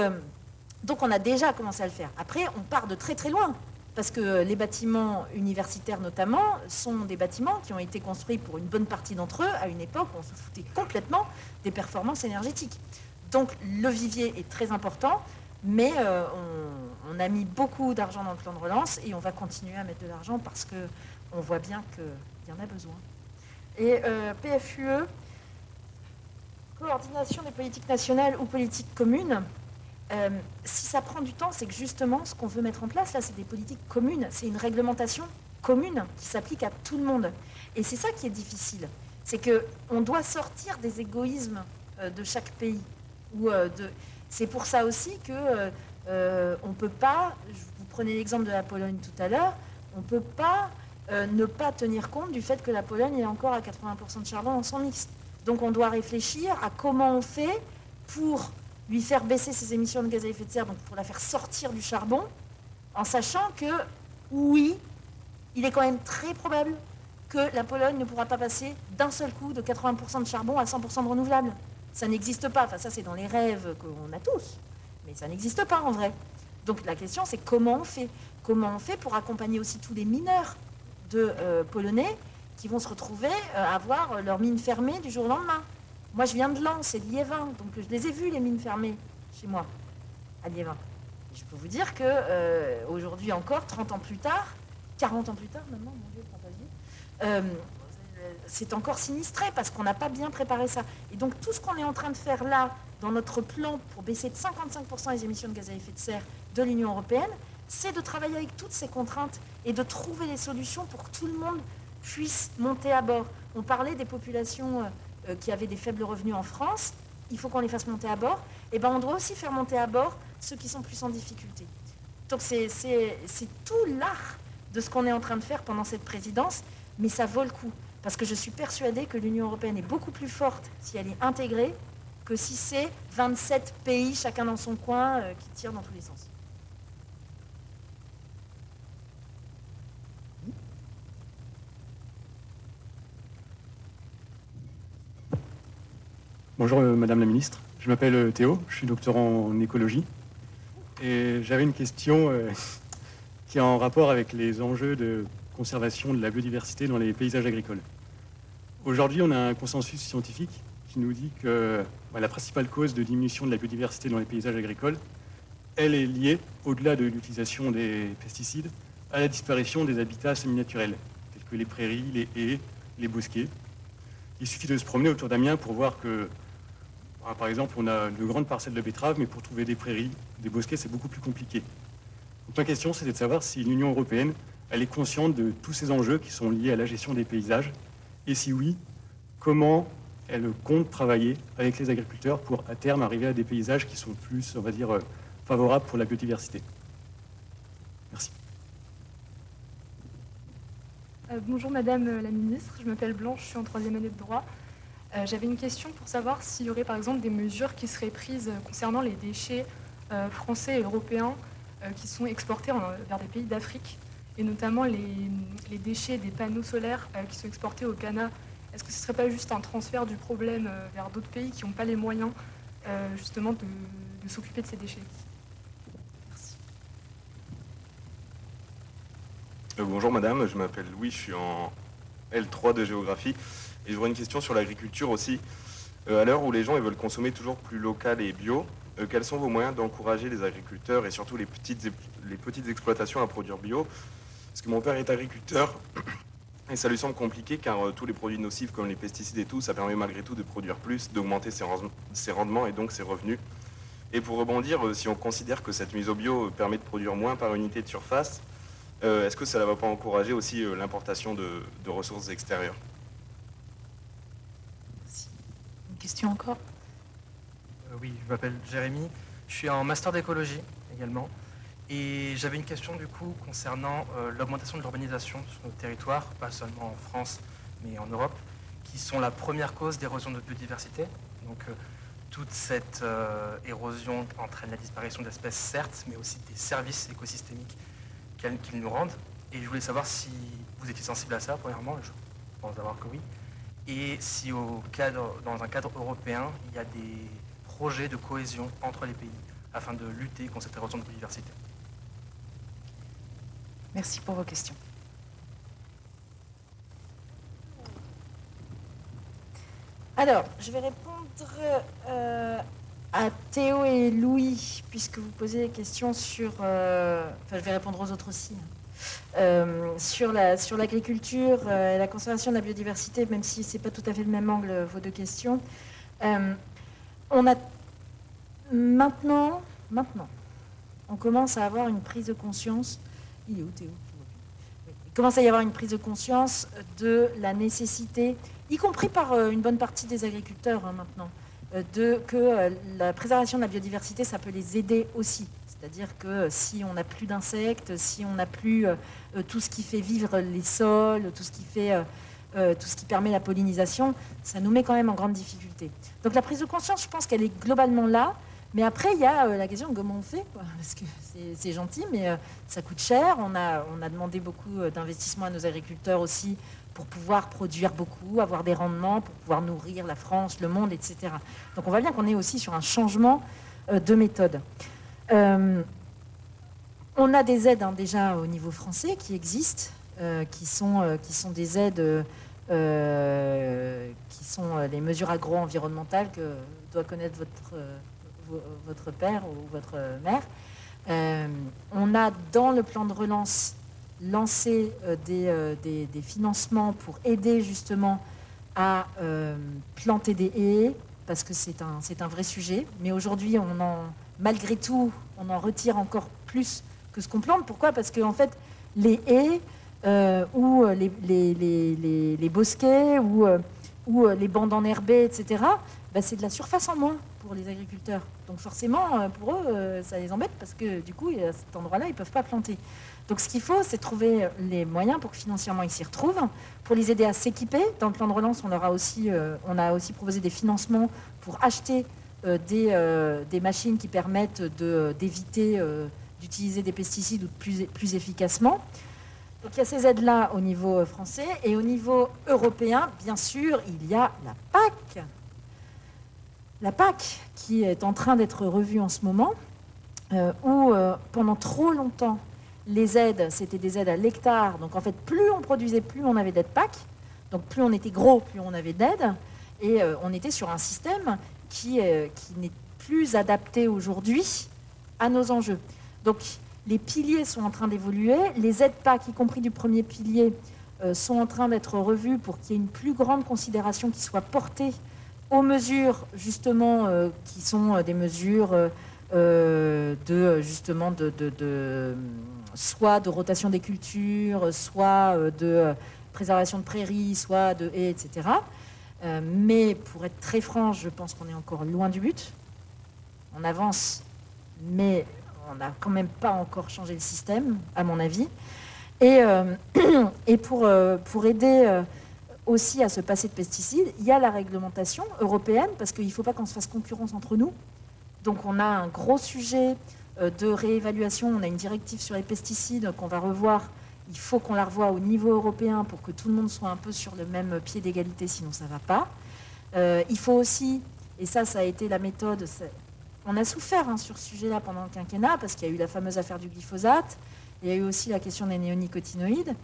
donc, on a déjà commencé à le faire. Après, on part de très très loin. Parce que les bâtiments universitaires notamment sont des bâtiments qui ont été construits pour une bonne partie d'entre eux à une époque où on se foutait complètement des performances énergétiques. Donc le vivier est très important, mais euh, on, a mis beaucoup d'argent dans le plan de relance et on va continuer à mettre de l'argent parce qu'on voit bien qu'il y en a besoin. Et euh, PFUE, coordination des politiques nationales ou politiques communes, euh, si ça prend du temps, c'est que justement, ce qu'on veut mettre en place, là, c'est des politiques communes. C'est une réglementation commune qui s'applique à tout le monde. Et c'est ça qui est difficile. C'est qu'on doit sortir des égoïsmes de chaque pays. Euh, c'est pour ça aussi que on ne peut pas, vous prenez l'exemple de la Pologne tout à l'heure, on ne peut pas ne pas tenir compte du fait que la Pologne est encore à 80% de charbon dans son mix. Donc on doit réfléchir à comment on fait pour lui faire baisser ses émissions de gaz à effet de serre, donc pour la faire sortir du charbon, en sachant que, oui, il est quand même très probable que la Pologne ne pourra pas passer d'un seul coup de 80% de charbon à 100% de renouvelable. Ça n'existe pas. Enfin, ça, c'est dans les rêves qu'on a tous. Mais ça n'existe pas en vrai. Donc la question, c'est comment on fait? Comment on fait pour accompagner aussi tous les mineurs de euh, polonais qui vont se retrouver euh, à avoir leur mine fermée du jour au lendemain? Moi, je viens de Lens, c'est Liévin, donc je les ai vus, les mines fermées, chez moi, à Liévin. je peux vous dire que euh, aujourd'hui encore, 30 ans plus tard, 40 ans plus tard maintenant, mon Dieu, euh, c'est encore sinistré parce qu'on n'a pas bien préparé ça. Et donc tout ce qu'on est en train de faire là, dans notre plan pour baisser de 55% les émissions de gaz à effet de serre de l'Union européenne, c'est de travailler avec toutes ces contraintes et de trouver des solutions pour que tout le monde puisse monter à bord. On parlait des populations... Euh, euh, qui avaient des faibles revenus en France, il faut qu'on les fasse monter à bord, et eh ben on doit aussi faire monter à bord ceux qui sont plus en difficulté. Donc c'est tout l'art de ce qu'on est en train de faire pendant cette présidence, mais ça vaut le coup. Parce que je suis persuadée que l'Union européenne est beaucoup plus forte si elle est intégrée que si c'est 27 pays, chacun dans son coin, euh, qui tirent dans tous les sens. Bonjour euh, Madame la Ministre, je m'appelle euh, Théo, je suis doctorant en écologie. Et j'avais une question qui est en rapport avec les enjeux de de la biodiversité dans les paysages agricoles. Aujourd'hui, on a un consensus scientifique qui nous dit que bah, la principale cause de diminution de la biodiversité dans les paysages agricoles, elle est liée, au-delà de l'utilisation des pesticides, à la disparition des habitats semi-naturels, tels que les prairies, les haies, les bosquets. Il suffit de se promener autour d'Amiens pour voir que ah, par exemple, on a de grandes parcelles de betteraves, mais pour trouver des prairies, des bosquets, c'est beaucoup plus compliqué. Donc ma question, c'était de savoir si l'Union européenne, elle est consciente de tous ces enjeux qui sont liés à la gestion des paysages, et si oui, comment elle compte travailler avec les agriculteurs pour, à terme, arriver à des paysages qui sont plus, on va dire, euh, favorables pour la biodiversité? Merci. Euh, bonjour Madame la Ministre, je m'appelle Blanche, je suis en troisième année de droit. Euh, J'avais une question pour savoir s'il y aurait par exemple des mesures qui seraient prises euh, concernant les déchets euh, français et européens euh, qui sont exportés vers des pays d'Afrique, et notamment les, déchets des panneaux solaires euh, qui sont exportés au Ghana. Est-ce que ce ne serait pas juste un transfert du problème euh, vers d'autres pays qui n'ont pas les moyens euh, justement de, s'occuper de ces déchets? Euh, bonjour madame, je m'appelle Louis, je suis en L3 de géographie. Et j'aurais une question sur l'agriculture aussi. À l'heure où les gens veulent consommer toujours plus local et bio, quels sont vos moyens d'encourager les agriculteurs et surtout les petites, les petites exploitations à produire bio Parce que mon père est agriculteur et ça lui semble compliqué car euh, tous les produits nocifs comme les pesticides et tout, ça permet malgré tout de produire plus, d'augmenter ses, ren- ses rendements et donc ses revenus. Et pour rebondir, euh, si on considère que cette mise au bio euh, permet de produire moins par unité de surface, euh, Est-ce que ça ne va pas encourager aussi euh, l'importation de, de ressources extérieures? Une question encore? Euh, oui, je m'appelle Jérémy. Je suis en master d'écologie également. Et j'avais une question du coup concernant euh, l'augmentation de l'urbanisation sur notre territoire, pas seulement en France, mais en Europe, qui sont la première cause d'érosion de biodiversité. Donc euh, toute cette euh, érosion entraîne la disparition d'espèces, certes, mais aussi des services écosystémiques qu'ils nous rendent. Et je voulais savoir si vous étiez sensible à ça, premièrement, je pense savoir que oui. Et si au cadre, dans un cadre européen, il y a des projets de cohésion entre les pays afin de lutter contre cette érosion de biodiversité. Merci pour vos questions. Alors, je vais répondre euh, à Théo et Louis, puisque vous posez des questions sur... euh, enfin, je vais répondre aux autres aussi. hein. Euh, sur la sur l'agriculture et la conservation de la biodiversité, même si c'est pas tout à fait le même angle, vos deux questions. On a maintenant, maintenant, on commence à avoir une prise de conscience. Il commence à y avoir une prise de conscience de la nécessité, y compris par euh, une bonne partie des agriculteurs hein, maintenant, euh, de, que euh, la préservation de la biodiversité, ça peut les aider aussi. C'est-à-dire que si on n'a plus d'insectes, si on n'a plus tout ce qui fait vivre les sols, tout ce qui fait... tout ce qui permet la pollinisation, ça nous met quand même en grande difficulté. Donc la prise de conscience, je pense qu'elle est globalement là, mais après, il y a euh, la question de comment on fait, quoi. parce que c'est- gentil, mais euh, ça coûte cher. On a, on a demandé beaucoup euh, d'investissements à nos agriculteurs aussi pour pouvoir produire beaucoup, avoir des rendements, pour pouvoir nourrir la France, le monde, etc. Donc on voit bien qu'on est aussi sur un changement de méthode. On a des aides hein, déjà au niveau français qui existent, qui, sont, qui sont des aides qui sont les mesures agro-environnementales que doit connaître votre, vo- votre père ou votre mère. Euh, on a dans le plan de relance lancé euh, des, euh, des- financements pour aider justement à planter des haies, parce que c'est un, c'est un vrai sujet. Mais aujourd'hui, on en, malgré tout, on en retire encore plus que ce qu'on plante. Pourquoi? Parce qu'en fait, les haies ou les, bosquets ou, ou les bandes enherbées, etc., bah, c'est de la surface en moins pour les agriculteurs. Donc forcément, euh, pour eux, euh, ça les embête parce que du coup, à cet endroit-là, ils ne peuvent pas planter. Donc ce qu'il faut, c'est trouver les moyens pour que financièrement ils s'y retrouvent, pour les aider à s'équiper. Dans le plan de relance, on, leur a, aussi, euh, on a aussi proposé des financements pour acheter des, machines qui permettent d'éviter d'utiliser des pesticides ou plus, efficacement. Donc il y a ces aides-là au niveau français et au niveau européen, bien sûr, il y a la PAC. La PAC qui est en train d'être revue en ce moment, euh, où euh, pendant trop longtemps, les aides, c'était des aides à l'hectare. Donc en fait, plus on produisait, plus on avait d'aides PAC. Donc plus on était gros, plus on avait d'aides. Et euh, on était sur un système qui, qui n'est plus adapté aujourd'hui à nos enjeux. Donc les piliers sont en train d'évoluer. Les aides PAC, y compris du premier pilier, sont en train d'être revues pour qu'il y ait une plus grande considération qui soit portée aux mesures justement euh, qui sont euh, des mesures euh, de justement de, soit de rotation des cultures, soit de préservation de prairies, soit de haies, etc. Mais pour être très franc, je pense qu'on est encore loin du but. On avance, mais on n'a quand même pas encore changé le système, à mon avis. Et, et pour, pour aider aussi à se passer de pesticides, il y a la réglementation européenne, parce qu'il ne faut pas qu'on se fasse concurrence entre nous. Donc on a un gros sujet euh, de réévaluation, on a une directive sur les pesticides qu'on va revoir. Il faut qu'on la revoie au niveau européen pour que tout le monde soit un peu sur le même pied d'égalité, sinon ça ne va pas. Euh, il faut aussi, et ça, ça a été la méthode, on a souffert hein, sur ce sujet-là pendant le quinquennat, parce qu'il y a eu la fameuse affaire du glyphosate, il y a eu aussi la question des néonicotinoïdes.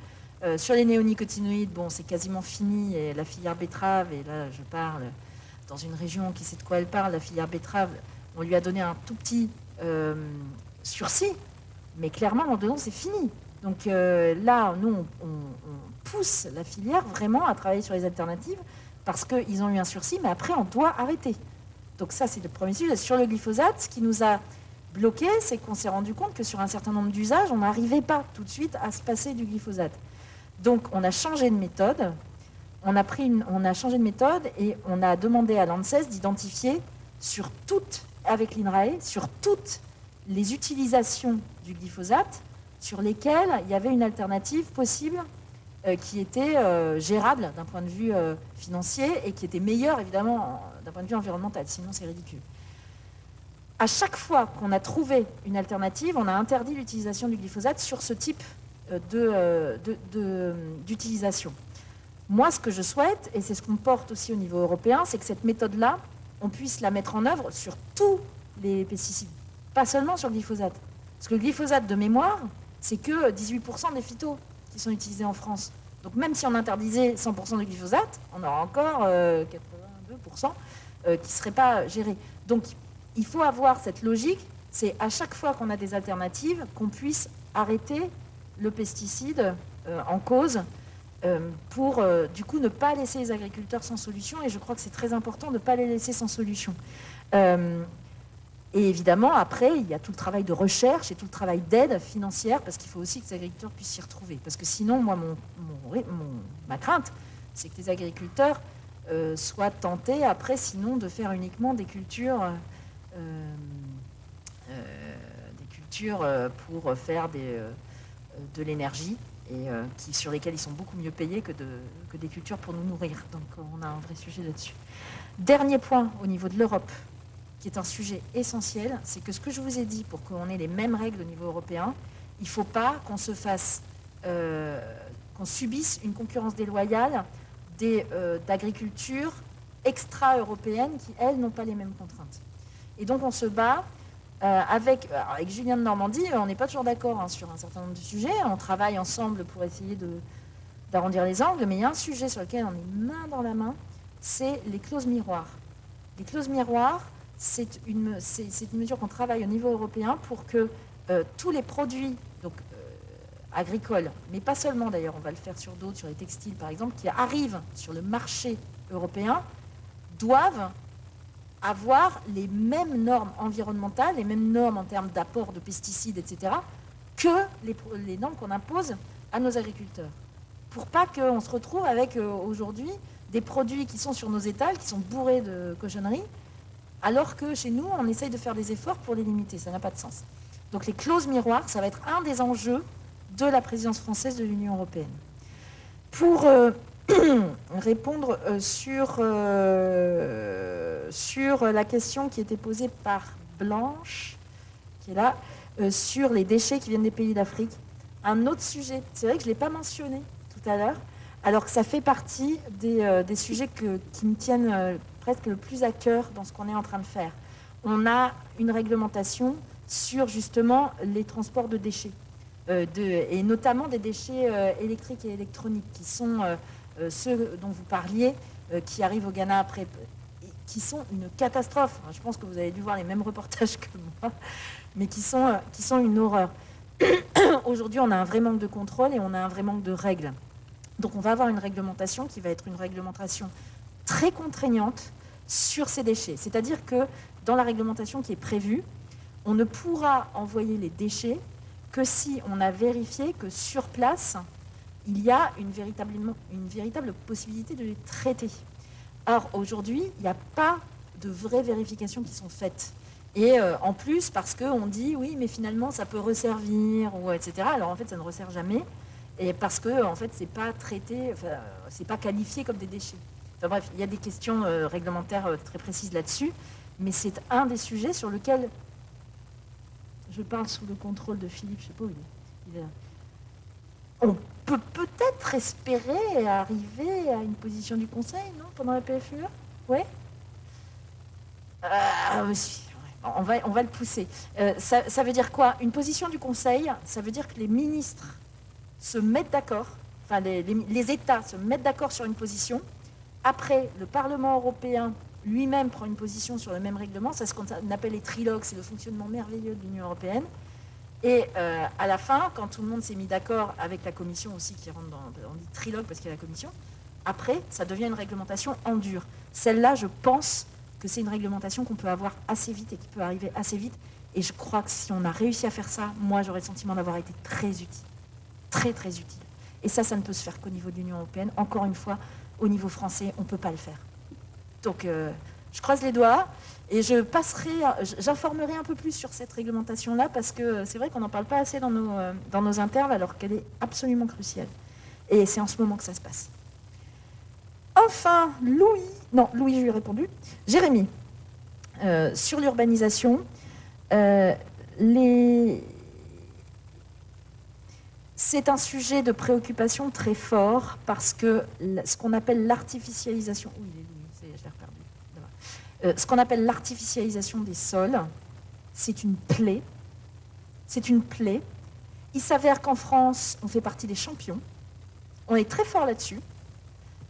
Euh, sur les néonicotinoïdes, bon, c'est quasiment fini, et la filière betterave, et là je parle dans une région qui sait de quoi elle parle, la filière betterave, on lui a donné un tout petit euh, sursis, mais clairement, en dedans, c'est fini. Donc euh, là, nous, on pousse la filière vraiment à travailler sur les alternatives parce qu'ils ont eu un sursis, mais après, on doit arrêter. Donc ça, c'est le premier sujet. Sur le glyphosate, ce qui nous a bloqué, c'est qu'on s'est rendu compte que sur un certain nombre d'usages, on n'arrivait pas tout de suite à se passer du glyphosate. Donc on a changé de méthode. On a, changé de méthode et on a demandé à l'ANSES d'identifier sur toutes, avec l'INRAE, sur toutes les utilisations du glyphosate sur lesquelles il y avait une alternative possible euh, qui était euh, gérable d'un point de vue euh, financier et qui était meilleure évidemment en- d'un point de vue environnemental, sinon c'est ridicule. À chaque fois qu'on a trouvé une alternative, on a interdit l'utilisation du glyphosate sur ce type euh, euh, d'utilisation. Moi, ce que je souhaite, et c'est ce qu'on porte aussi au niveau européen, c'est que cette méthode-là, on puisse la mettre en œuvre sur tous les pesticides, pas seulement sur le glyphosate. Parce que le glyphosate de mémoire, c'est que 18% des phytos qui sont utilisés en France. Donc même si on interdisait 100% du glyphosate, on aura encore euh, 82% euh, qui ne seraient pas gérés. Donc il faut avoir cette logique, c'est à chaque fois qu'on a des alternatives, qu'on puisse arrêter le pesticide euh, en cause euh, pour euh, du coup ne pas laisser les agriculteurs sans solution. Et je crois que c'est très important de ne pas les laisser sans solution. Et évidemment, après, il y a tout le travail de recherche et tout le travail d'aide financière, parce qu'il faut aussi que les agriculteurs puissent s'y retrouver. Parce que sinon, moi, mon, ma crainte, c'est que les agriculteurs soient tentés, après, sinon, de faire uniquement des cultures, pour faire des, de l'énergie, et euh, qui, sur lesquelles ils sont beaucoup mieux payés que, que des cultures pour nous nourrir. Donc, on a un vrai sujet là-dessus. Dernier point au niveau de l'Europe qui est un sujet essentiel, c'est que ce que je vous ai dit, pour qu'on ait les mêmes règles au niveau européen, il ne faut pas qu'on se fasse, euh, qu'on subisse une concurrence déloyale des, euh, d'agriculture extra-européennes qui, elles, n'ont pas les mêmes contraintes. Et donc on se bat euh, avec, Julien de Normandie, on n'est pas toujours d'accord hein, sur un certain nombre de sujets, on travaille ensemble pour essayer d'arrondir les angles, mais il y a un sujet sur lequel on est main dans la main, c'est les clauses miroirs. Les clauses miroirs, c'est une, une mesure qu'on travaille au niveau européen pour que euh, tous les produits donc, euh, agricoles, mais pas seulement d'ailleurs, on va le faire sur d'autres, sur les textiles par exemple, qui arrivent sur le marché européen, doivent avoir les mêmes normes environnementales, les mêmes normes en termes d'apport de pesticides, etc., que les, normes qu'on impose à nos agriculteurs. Pour pas qu'on se retrouve avec euh, aujourd'hui des produits qui sont sur nos étals, qui sont bourrés de cochonneries, alors que chez nous, on essaye de faire des efforts pour les limiter. Ça n'a pas de sens. Donc les clauses miroirs, ça va être un des enjeux de la présidence française de l'Union européenne. Pour euh, répondre euh, sur, euh, sur la question qui était posée par Blanche, qui est là, euh, sur les déchets qui viennent des pays d'Afrique, un autre sujet, c'est vrai que je ne l'ai pas mentionné tout à l'heure, alors que ça fait partie des, des sujets que- qui me tiennent presque le plus à cœur dans ce qu'on est en train de faire. On a une réglementation sur justement les transports de déchets, et notamment des déchets électriques et électroniques, qui sont ceux dont vous parliez, euh, qui arrivent au Ghana après, qui sont une catastrophe. Je pense que vous avez dû voir les mêmes reportages que moi, mais qui sont, euh, qui sont une horreur. Aujourd'hui, on a un vrai manque de contrôle et on a un vrai manque de règles. Donc on va avoir une réglementation qui va être une réglementation très contraignante sur ces déchets. C'est-à-dire que dans la réglementation qui est prévue, on ne pourra envoyer les déchets que si on a vérifié que sur place, il y a une, véritable possibilité de les traiter. Or, aujourd'hui, il n'y a pas de vraies vérifications qui sont faites. Et euh, en plus, parce qu'on dit, oui, mais finalement, ça peut resservir, ou etc. Alors, en fait, ça ne resserre jamais. Et parce que, en fait, c'est pas traité, enfin, c'est pas qualifié comme des déchets. Enfin, bref, il y a des questions euh, réglementaires euh, très précises là-dessus, mais c'est un des sujets sur lequel je parle sous le contrôle de Philippe, je sais pas où il est. peut peut-être espérer arriver à une position du Conseil, non, pendant la PFUE Oui ouais. On va, on va le pousser. Euh, ça, ça veut dire quoi? Une position du Conseil, ça veut dire que les ministres se mettent d'accord, enfin les, les- les États se mettent d'accord sur une position. Après, le Parlement européen lui-même prend une position sur le même règlement. C'est ce qu'on appelle les trilogues, c'est le fonctionnement merveilleux de l'Union européenne. Et euh, à la fin, quand tout le monde s'est mis d'accord avec la Commission aussi, qui rentre dans, on dit trilogue parce qu'il y a la Commission, après, ça devient une réglementation en dur. Celle-là, je pense que c'est une réglementation qu'on peut avoir assez vite et qui peut arriver assez vite. Et je crois que si on a réussi à faire ça, moi, j'aurais le sentiment d'avoir été très utile. Très, très utile. Et ça, ça ne peut se faire qu'au niveau de l'Union européenne. Encore une fois, au niveau français, on ne peut pas le faire. Donc, euh, je croise les doigts et je passerai, j'informerai un peu plus sur cette réglementation-là parce que c'est vrai qu'on n'en parle pas assez dans nos, euh, dans nos alors qu'elle est absolument cruciale. Et c'est en ce moment que ça se passe. Enfin, Louis, non, Louis, je lui ai répondu. Jérémy, euh, sur l'urbanisation, euh, les... c'est un sujet de préoccupation très fort parce que ce qu'on appelle l'artificialisation, il est Louis, c'est- je l'ai reperdu. Là-bas. Euh, ce qu'on appelle l'artificialisation des sols, c'est une plaie. C'est une plaie. Il s'avère qu'en France, on fait partie des champions. On est très fort là-dessus.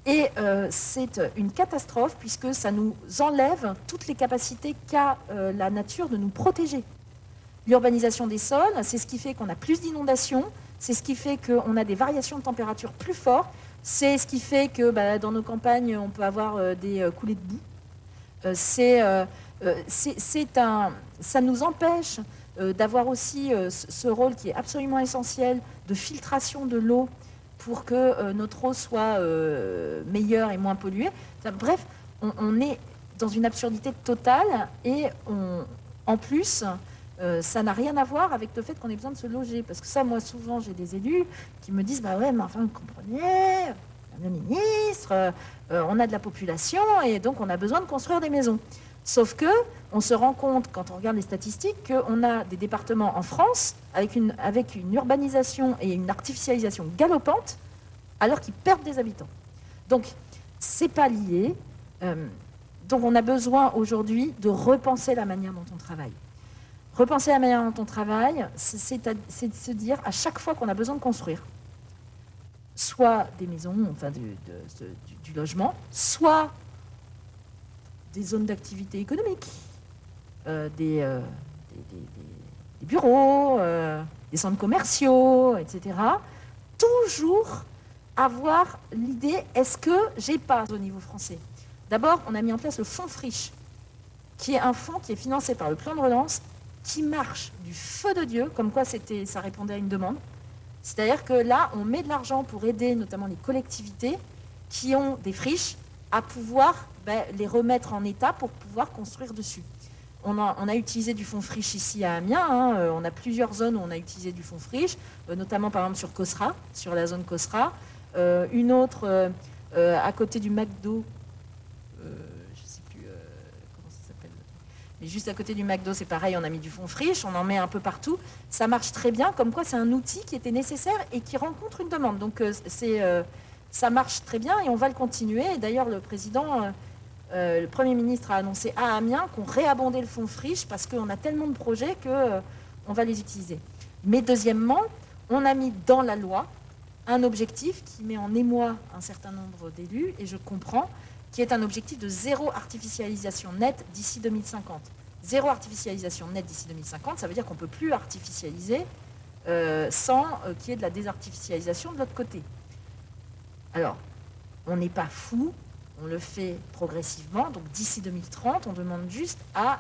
Et euh, c'est une catastrophe puisque ça nous enlève toutes les capacités qu'a euh, la nature de nous protéger. L'urbanisation des sols, c'est ce qui fait qu'on a plus d'inondations, c'est ce qui fait qu'on a des variations de température plus fortes, c'est ce qui fait que bah, dans nos campagnes, on peut avoir euh, des euh, coulées de boue. Euh, euh, euh, c'est- c'est un, ça nous empêche d'avoir aussi ce rôle qui est absolument essentiel de filtration de l'eau pour que notre eau soit meilleure et moins polluée. Bref, on, est dans une absurdité totale et en plus, ça n'a rien à voir avec le fait qu'on ait besoin de se loger. Parce que ça, moi, souvent, j'ai des élus qui me disent, bah ouais, mais enfin, vous comprenez, La ministre, euh, on a de la population et donc on a besoin de construire des maisons. Sauf que on se rend compte, quand on regarde les statistiques, qu'on a des départements en France avec une, urbanisation et une artificialisation galopante, alors qu'ils perdent des habitants. Donc, c'est pas lié. Euh, donc, on a besoin aujourd'hui de repenser la manière dont on travaille. Repenser la manière dont on travaille, c'est de se dire à chaque fois qu'on a besoin de construire, soit des maisons, enfin du, logement, soit des zones d'activité économique, euh, des, euh, des bureaux, euh, des centres commerciaux, etc. Toujours avoir l'idée, est-ce que j'ai pas au niveau français? D'abord, on a mis en place le fonds friche, qui est un fonds qui est financé par le plan de relance, qui marche du feu de Dieu, comme quoi c'était, ça répondait à une demande. C'est-à-dire que là, on met de l'argent pour aider notamment les collectivités qui ont des friches à pouvoir ben, les remettre en état pour pouvoir construire dessus. On a, utilisé du fonds friche ici à Amiens. hein, euh, on a plusieurs zones où on a utilisé du fonds friche, euh, notamment par exemple sur Cosra, sur la zone Cosra. Euh, une autre à côté du McDo. euh, je ne sais plus euh, comment ça s'appelle. Mais juste à côté du McDo, c'est pareil, on a mis du fonds friche, on en met un peu partout. Ça marche très bien, comme quoi c'est un outil qui était nécessaire et qui rencontre une demande. Donc euh, euh, ça marche très bien et on va le continuer. D'ailleurs, le président, euh, le Premier ministre a annoncé à Amiens qu'on réabondait le fonds friche parce qu'on a tellement de projets qu'on va les utiliser. Mais deuxièmement, on a mis dans la loi un objectif qui met en émoi un certain nombre d'élus, et je comprends, qui est un objectif de zéro artificialisation nette d'ici 2050. Zéro artificialisation nette d'ici 2050, ça veut dire qu'on ne peut plus artificialiser euh, sans euh, qu'il y ait de la désartificialisation de l'autre côté. Alors, on n'est pas fou, on le fait progressivement, donc d'ici 2030, on demande juste à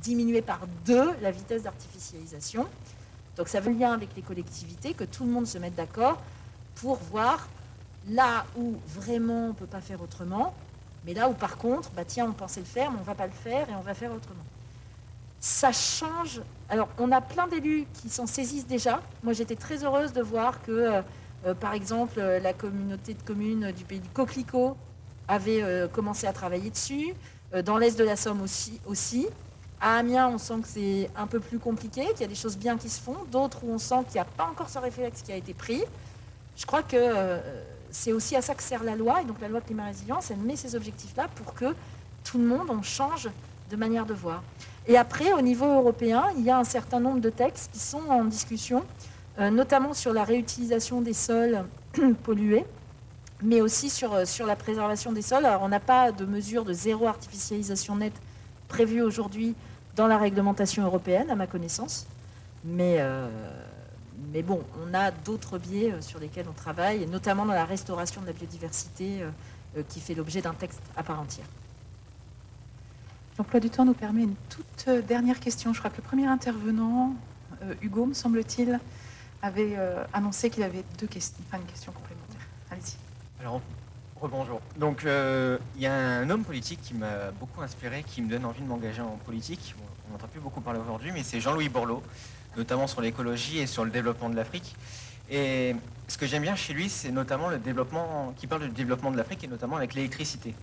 diminuer par deux la vitesse d'artificialisation. Donc ça veut lien avec les collectivités, que tout le monde se mette d'accord pour voir là où vraiment on ne peut pas faire autrement, mais là où par contre, bah tiens, on pensait le faire, mais on ne va pas le faire et on va faire autrement. Ça change. Alors, on a plein d'élus qui s'en saisissent déjà. Moi, j'étais très heureuse de voir que euh, Euh, par exemple, euh, la communauté de communes du pays du Coquelicot avait commencé à travailler dessus. Dans l'est de la Somme aussi, aussi. À Amiens, on sent que c'est un peu plus compliqué, qu'il y a des choses bien qui se font, d'autres où on sent qu'il n'y a pas encore ce réflexe qui a été pris. Je crois que c'est aussi à ça que sert la loi, et donc la loi climat résilience, elle met ces objectifs-là pour que tout le monde, on change de manière de voir. Et après, au niveau européen, il y a un certain nombre de textes qui sont en discussion, euh, notamment sur la réutilisation des sols pollués, mais aussi sur, euh, sur la préservation des sols. Alors, on n'a pas de mesure de zéro artificialisation nette prévue aujourd'hui dans la réglementation européenne, à ma connaissance. Mais, euh, mais bon, on a d'autres biais euh, sur lesquels on travaille, et notamment dans la restauration de la biodiversité, euh, euh, qui fait l'objet d'un texte à part entière. L'emploi du temps nous permet une toute dernière question. Je crois que le premier intervenant, euh, Hugo, me semble-t-il, avait euh, annoncé qu'il avait deux questions, enfin une question complémentaire. Allez-y. Alors, rebonjour. Donc, euh, il y a un homme politique qui m'a beaucoup inspiré, qui me donne envie de m'engager en politique. Bon, on n'entend plus beaucoup parler aujourd'hui, mais c'est Jean-Louis Borloo, notamment sur l'écologie et sur le développement de l'Afrique. Et ce que j'aime bien chez lui, c'est notamment le développement, qui parle du développement de l'Afrique et notamment avec l'électricité.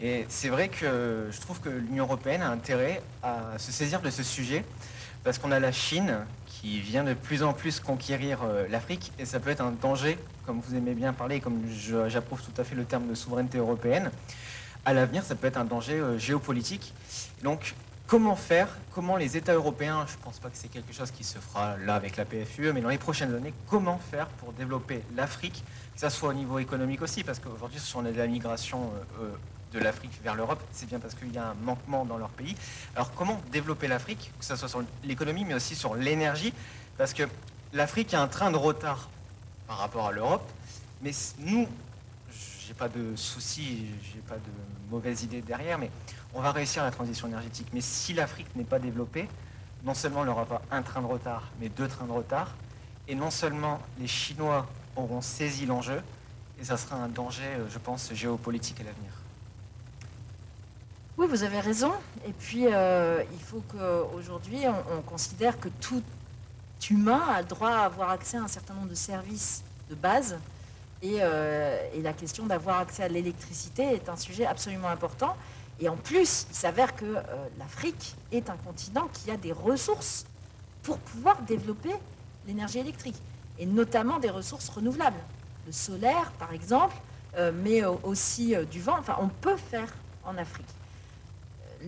Et c'est vrai que je trouve que l'Union européenne a intérêt à se saisir de ce sujet parce qu'on a la Chine qui vient de plus en plus conquérir euh, l'Afrique et ça peut être un danger, comme vous aimez bien parler, comme j'approuve tout à fait le terme de souveraineté européenne. À l'avenir, ça peut être un danger euh, géopolitique. Donc, comment faire Comment les États européens, je ne pense pas que c'est quelque chose qui se fera là avec la PFUE, mais dans les prochaines années, comment faire pour développer l'Afrique, que ça soit au niveau économique aussi, parce qu'aujourd'hui, ce sont de la migration euh, euh, de l'Afrique vers l'Europe, c'est bien parce qu'il y a un manquement dans leur pays. Alors comment développer l'Afrique, que ce soit sur l'économie, mais aussi sur l'énergie, parce que l'Afrique a un train de retard par rapport à l'Europe, mais nous, j'ai pas de soucis, j'ai pas de mauvaises idées derrière, mais on va réussir la transition énergétique. Mais si l'Afrique n'est pas développée, non seulement n'aura pas un train de retard, mais deux trains de retard, et non seulement les Chinois auront saisi l'enjeu, et ça sera un danger, euh, je pense, géopolitique à l'avenir. Oui, vous avez raison. Et puis, euh, il faut qu'aujourd'hui, on, on considère que tout humain a le droit à avoir accès à un certain nombre de services de base. Et, euh, et la question d'avoir accès à l'électricité est un sujet absolument important. Et en plus, il s'avère que euh, l'Afrique est un continent qui a des ressources pour pouvoir développer l'énergie électrique, et notamment des ressources renouvelables. Le solaire, par exemple, euh, mais euh, aussi du vent. Enfin, on peut faire en Afrique.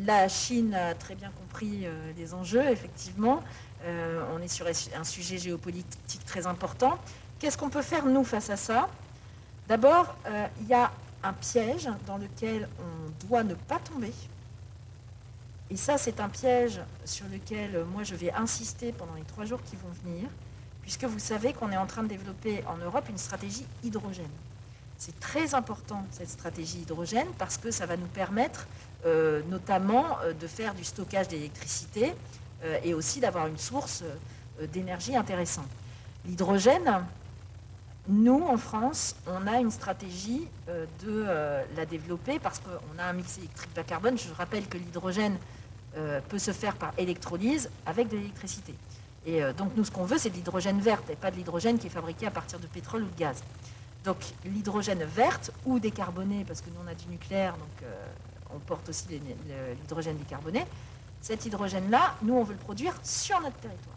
La Chine a très bien compris les enjeux, effectivement. On est sur un sujet géopolitique très important. Qu'est-ce qu'on peut faire, nous, face à ça? D'abord, il y a un piège dans lequel on doit ne pas tomber. Et ça, c'est un piège sur lequel euh, moi, je vais insister pendant les trois jours qui vont venir, puisque vous savez qu'on est en train de développer en Europe une stratégie hydrogène. C'est très important, cette stratégie hydrogène, parce que ça va nous permettre euh, notamment euh, de faire du stockage d'électricité et aussi d'avoir une source d'énergie intéressante. L'hydrogène, nous, en France, on a une stratégie euh, de euh, la développer parce qu'on a un mix électrique bas carbone. Je rappelle que l'hydrogène euh, peut se faire par électrolyse avec de l'électricité. Et donc, nous, ce qu'on veut, c'est de l'hydrogène verte et pas de l'hydrogène qui est fabriqué à partir de pétrole ou de gaz. Donc, l'hydrogène verte ou décarboné, parce que nous, on a du nucléaire, donc on porte aussi l'hydrogène décarboné. Cet hydrogène-là, nous, on veut le produire sur notre territoire.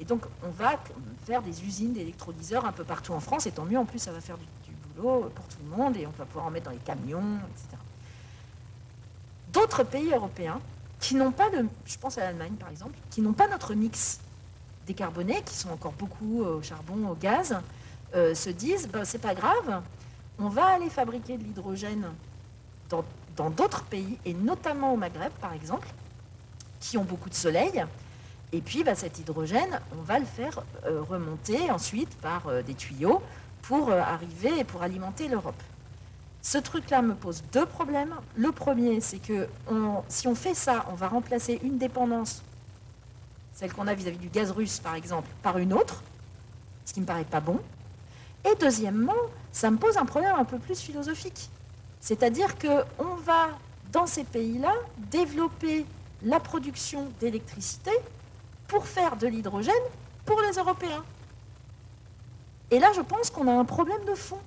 Et donc, on va faire des usines d'électrolyseurs un peu partout en France, et tant mieux, en plus, ça va faire du, boulot pour tout le monde, et on va pouvoir en mettre dans les camions, etc. D'autres pays européens qui n'ont pas je pense à l'Allemagne par exemple, qui n'ont pas notre mix décarboné, qui sont encore beaucoup au charbon, au gaz, euh, se disent, ben, c'est pas grave, on va aller fabriquer de l'hydrogène dans d'autres pays, et notamment au Maghreb par exemple, qui ont beaucoup de soleil, et puis, bah, cet hydrogène, on va le faire euh, remonter ensuite par euh, des tuyaux pour euh, arriver et pour alimenter l'Europe. Ce truc-là me pose deux problèmes. Le premier, c'est que si on fait ça, on va remplacer une dépendance, celle qu'on a vis-à-vis du gaz russe par exemple, par une autre, ce qui ne me paraît pas bon. Et deuxièmement, ça me pose un problème un peu plus philosophique. C'est-à-dire qu'on va, dans ces pays-là, développer la production d'électricité pour faire de l'hydrogène pour les Européens. Et là, je pense qu'on a un problème de fond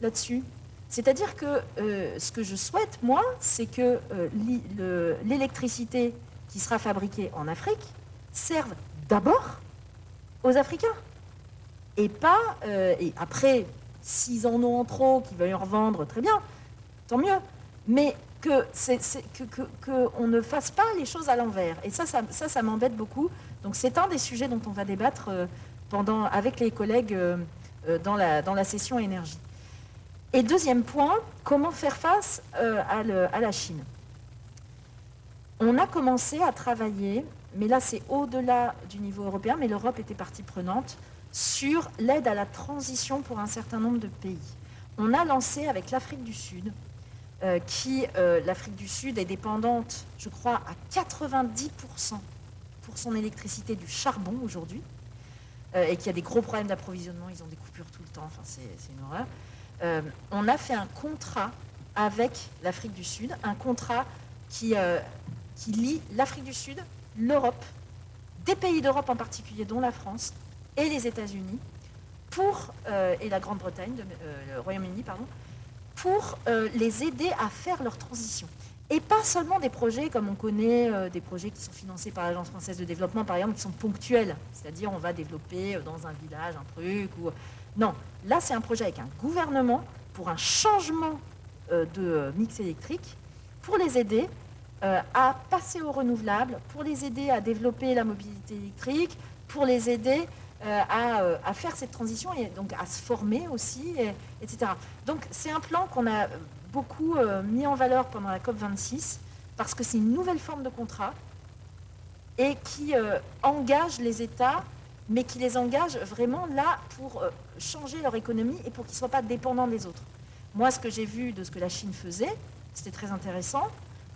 là-dessus. C'est-à-dire que euh, ce que je souhaite, moi, c'est que euh, l'électricité qui sera fabriquée en Afrique serve d'abord aux Africains. Et pas. euh, et après, s'ils en ont en trop, qu'ils veulent en revendre, très bien, tant mieux. Mais que que, ne fasse pas les choses à l'envers. Et ça, ça, ça m'embête beaucoup. Donc c'est un des sujets dont on va débattre euh, avec les collègues euh, euh, dans, la, session énergie. Et deuxième point, comment faire face à, la Chine? On a commencé à travailler, mais là c'est au-delà du niveau européen, mais l'Europe était partie prenante, sur l'aide à la transition pour un certain nombre de pays. On a lancé avec l'Afrique du Sud, qui, l'Afrique du Sud est dépendante, je crois, à 90% pour son électricité du charbon aujourd'hui, euh, et qui a des gros problèmes d'approvisionnement, ils ont des coupures tout le temps, enfin c'est une horreur. Euh, on a fait un contrat avec l'Afrique du Sud, un contrat qui, euh, qui lie l'Afrique du Sud, l'Europe, des pays d'Europe en particulier, dont la France et les États-Unis, pour et la Grande-Bretagne, de- le Royaume-Uni, pardon, pour les aider à faire leur transition. Et pas seulement des projets comme on connaît, euh, des projets qui sont financés par l'Agence française de développement, par exemple, qui sont ponctuels. C'est-à-dire, on va développer euh, dans un village un truc. Ou... Non, là, c'est un projet avec un gouvernement pour un changement euh, de euh, mix électrique, pour les aider euh, à passer aux renouvelables, pour les aider à développer la mobilité électrique, pour les aider euh, à, euh, faire cette transition et donc à se former aussi, et- etc. Donc c'est un plan qu'on a beaucoup euh, mis en valeur pendant la COP26 parce que c'est une nouvelle forme de contrat et qui euh, engage les États, mais qui les engage vraiment là pour euh, changer leur économie et pour qu'ils ne soient pas dépendants des autres. Moi, ce que j'ai vu de ce que la Chine faisait, c'était très intéressant,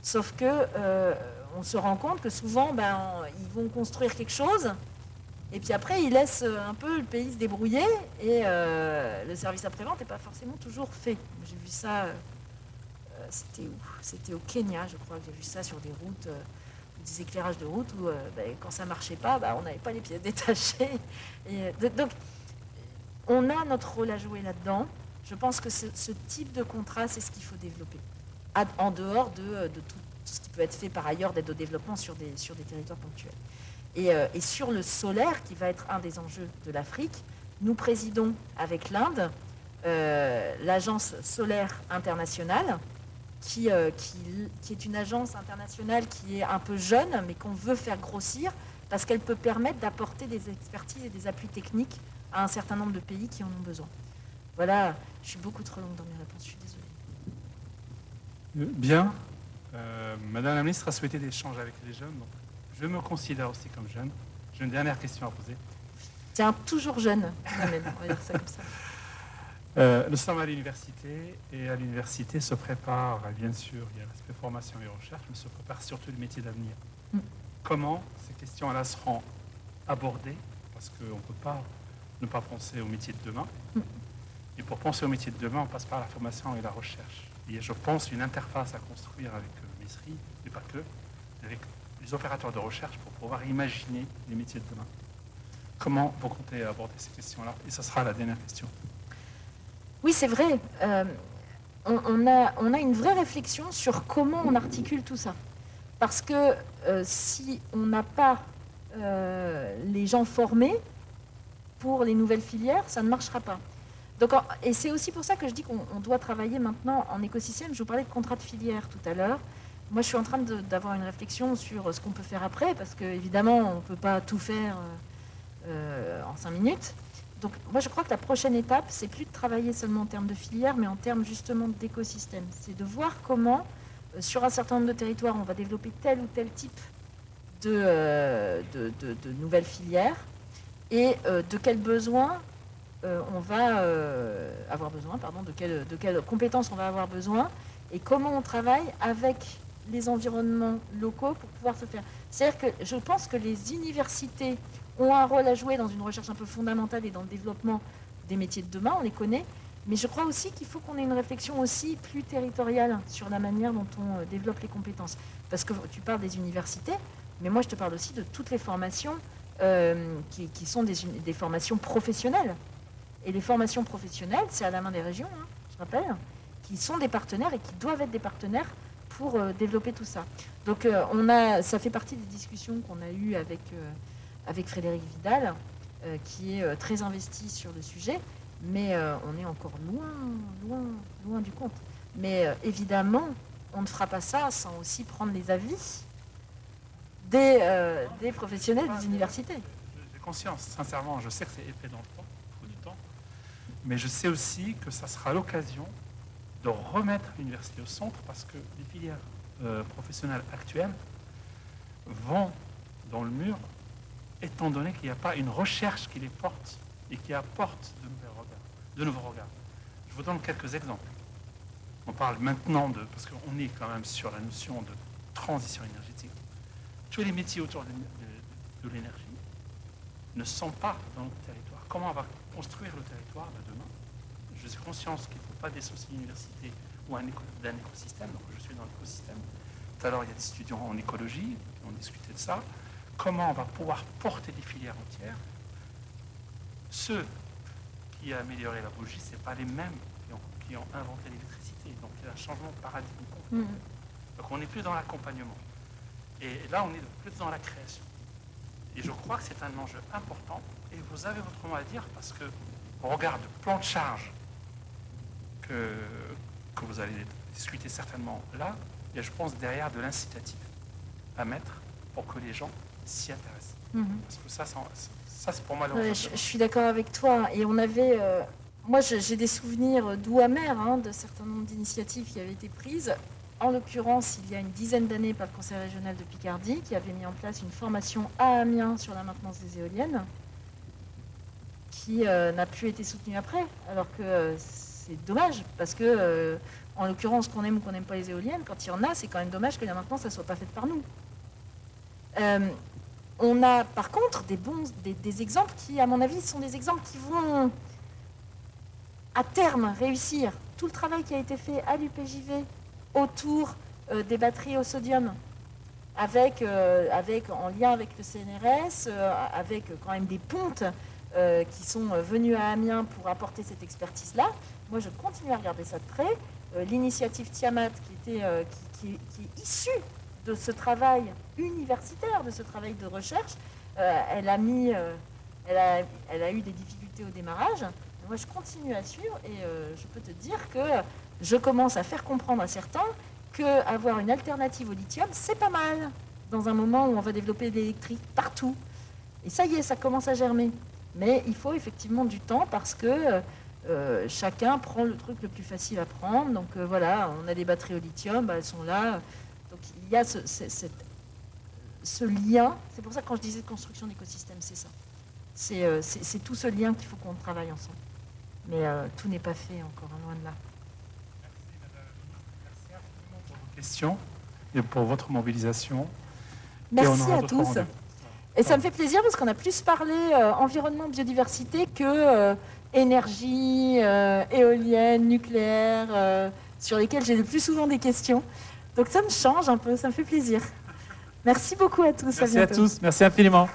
sauf que on se rend compte que souvent, ben, ils vont construire quelque chose, et puis après, ils laissent un peu le pays se débrouiller, et le service après-vente n'est pas forcément toujours fait. J'ai vu ça, c'était où C'était au Kenya, je crois que j'ai vu ça sur des routes, euh, des éclairages de route, où euh, ben, quand ça marchait pas, ben, on n'avait pas les pièces détachées. Et, euh, donc, on a notre rôle à jouer là-dedans. Je pense que ce, type de contrat, c'est ce qu'il faut développer. En dehors de, de tout, ce qui peut être fait par ailleurs d'aide au développement sur des, sur des territoires ponctuels. Et, et sur le solaire, qui va être un des enjeux de l'Afrique, nous présidons avec l'Inde l'Agence solaire internationale, qui, euh, qui, qui est une agence internationale qui est un peu jeune, mais qu'on veut faire grossir, parce qu'elle peut permettre d'apporter des expertises et des appuis techniques à un certain nombre de pays qui en ont besoin. Voilà, je suis beaucoup trop longue dans mes réponses, je suis désolée. Euh, Bien. Euh, Madame la ministre a souhaité des échanges avec les jeunes. donc je me considère aussi comme jeune. J'ai une dernière question à poser. Un toujours jeune, on va dire ça comme ça. Euh, nous sommes à l'université et à l'université se prépare, bien sûr, il y a l'aspect formation et recherche, mais se prépare surtout le métier d'avenir. Mm. Comment ces questions-là seront abordées? Parce qu'on ne peut pas ne pas penser au métier de demain. Mm. Et pour penser au métier de demain, on passe par la formation et la recherche. Il y a, je pense, une interface à construire avec euh, Mesri, et pas que, avec les opérateurs de recherche pour pouvoir imaginer les métiers de demain. Comment vous comptez aborder ces questions-là? Et ce sera la dernière question. Oui, c'est vrai. Euh, on, a, une vraie réflexion sur comment on articule tout ça. Parce que euh, si on n'a pas euh, les gens formés pour les nouvelles filières, ça ne marchera pas. Donc, et c'est aussi pour ça que je dis qu'on on doit travailler maintenant en écosystème. Je vous parlais de contrat de filière tout à l'heure. Moi, je suis en train d'avoir une réflexion sur ce qu'on peut faire après, parce qu'évidemment, on ne peut pas tout faire en cinq minutes. Donc, moi, je crois que la prochaine étape, c'est plus de travailler seulement en termes de filière, mais en termes justement d'écosystème. C'est de voir comment, euh, sur un certain nombre de territoires, on va développer tel ou tel type de, euh, de, nouvelles filières et euh, de quels besoins on va avoir besoin, pardon, de de quelles compétences on va avoir besoin et comment on travaille avec les environnements locaux pour pouvoir se faire. C'est-à-dire que je pense que les universités ont un rôle à jouer dans une recherche un peu fondamentale et dans le développement des métiers de demain, on les connaît, mais je crois aussi qu'il faut qu'on ait une réflexion aussi plus territoriale sur la manière dont on euh, développe les compétences. Parce que tu parles des universités, mais moi je te parle aussi de toutes les formations euh, qui, sont des, formations professionnelles. Et les formations professionnelles, c'est à la main des régions, hein, je rappelle, qui sont des partenaires et qui doivent être des partenaires pour euh, développer tout ça. Donc on a, ça fait partie des discussions qu'on a eues avec, avec Frédéric Vidal, euh, qui est euh, très investi sur le sujet, mais euh, on est encore loin, loin, loin du compte. Mais évidemment, on ne fera pas ça sans aussi prendre les avis des, professionnels des universités. J'ai conscience, sincèrement, je sais que c'est épais dans le temps, il faut du temps, mais je sais aussi que ça sera l'occasion de remettre l'université au centre parce que les filières professionnelles actuelles vont dans le mur, étant donné qu'il n'y a pas une recherche qui les porte et qui apporte de, nouveaux regards. Je vous donne quelques exemples. On parle maintenant de, parce qu'on est quand même sur la notion de transition énergétique. Tous les métiers autour de, l'énergie ne sont pas dans notre territoire. Comment on va construire le territoire de demain? Je suis conscience qu'il ne faut pas dissocier l'université ou d'un écosystème. Donc je suis dans l'écosystème. Tout à l'heure, il y a des étudiants en écologie ont discuté de ça. Comment on va pouvoir porter des filières entières Ceux qui ont amélioré la bougie, ce pas les mêmes qui ont, qui ont inventé l'électricité. Donc il y a un changement de paradigme complet. Mhm. Donc on n'est plus dans l'accompagnement. Et là, on est plus dans la création. Et je crois que c'est un enjeu important. Et vous avez votre mot à dire parce que regarde le plan de charge que, que vous allez discuter certainement là. Il y a, je pense, derrière de l'incitatif à mettre pour que les gens s'y intéressent. Mhm. Parce que ça, ça, c'est pour moi Ouais, l'enjeu. je, je suis d'accord avec toi. Et on avait. euh, moi, j'ai des souvenirs doux amers hein, de certains nombres d'initiatives qui avaient été prises. En l'occurrence, il y a une dizaine d'années par le Conseil régional de Picardie, qui avait mis en place une formation à Amiens sur la maintenance des éoliennes, qui euh, n'a plus été soutenue après. Alors que euh, c'est dommage, parce que, en l'occurrence, qu'on aime ou qu'on n'aime pas les éoliennes, quand il y en a, c'est quand même dommage que la maintenance ne soit pas faite par nous. On a par contre des bons, des, exemples qui, à mon avis, sont des exemples qui vont à terme réussir. Tout le travail qui a été fait à l'UPJV autour euh, des batteries au sodium, avec, euh, en lien avec le CNRS, euh, avec quand même des pontes qui sont venus à Amiens pour apporter cette expertise-là. Moi, je continue à regarder ça de près. L'initiative Tiamat, qui, était, qui est issue de ce travail universitaire, de ce travail de recherche, euh, elle, a mis, euh, elle, a, elle a eu des difficultés au démarrage. Moi, je continue à suivre et euh, je peux te dire que je commence à faire comprendre à certains qu'avoir une alternative au lithium, c'est pas mal dans un moment où on va développer l'électrique partout. Et ça y est, ça commence à germer. Mais il faut effectivement du temps parce que chacun prend le truc le plus facile à prendre. Donc voilà, on a des batteries au lithium, bah, elles sont là. Il y a ce, ce- cette- ce lien. C'est pour ça que quand je disais construction d'écosystème, c'est ça. C'est euh, c'est- tout ce lien qu'il faut qu'on travaille ensemble. Mais euh, tout n'est pas fait encore, hein, loin de là. Questions et pour votre mobilisation. Merci à tous. Et ça me fait plaisir parce qu'on a plus parlé euh, environnement, biodiversité que euh, énergie, euh, éolienne, nucléaire, sur lesquels j'ai le plus souvent des questions. Donc ça me change un peu, ça me fait plaisir. Merci beaucoup à tous. Merci à tous. Merci infiniment.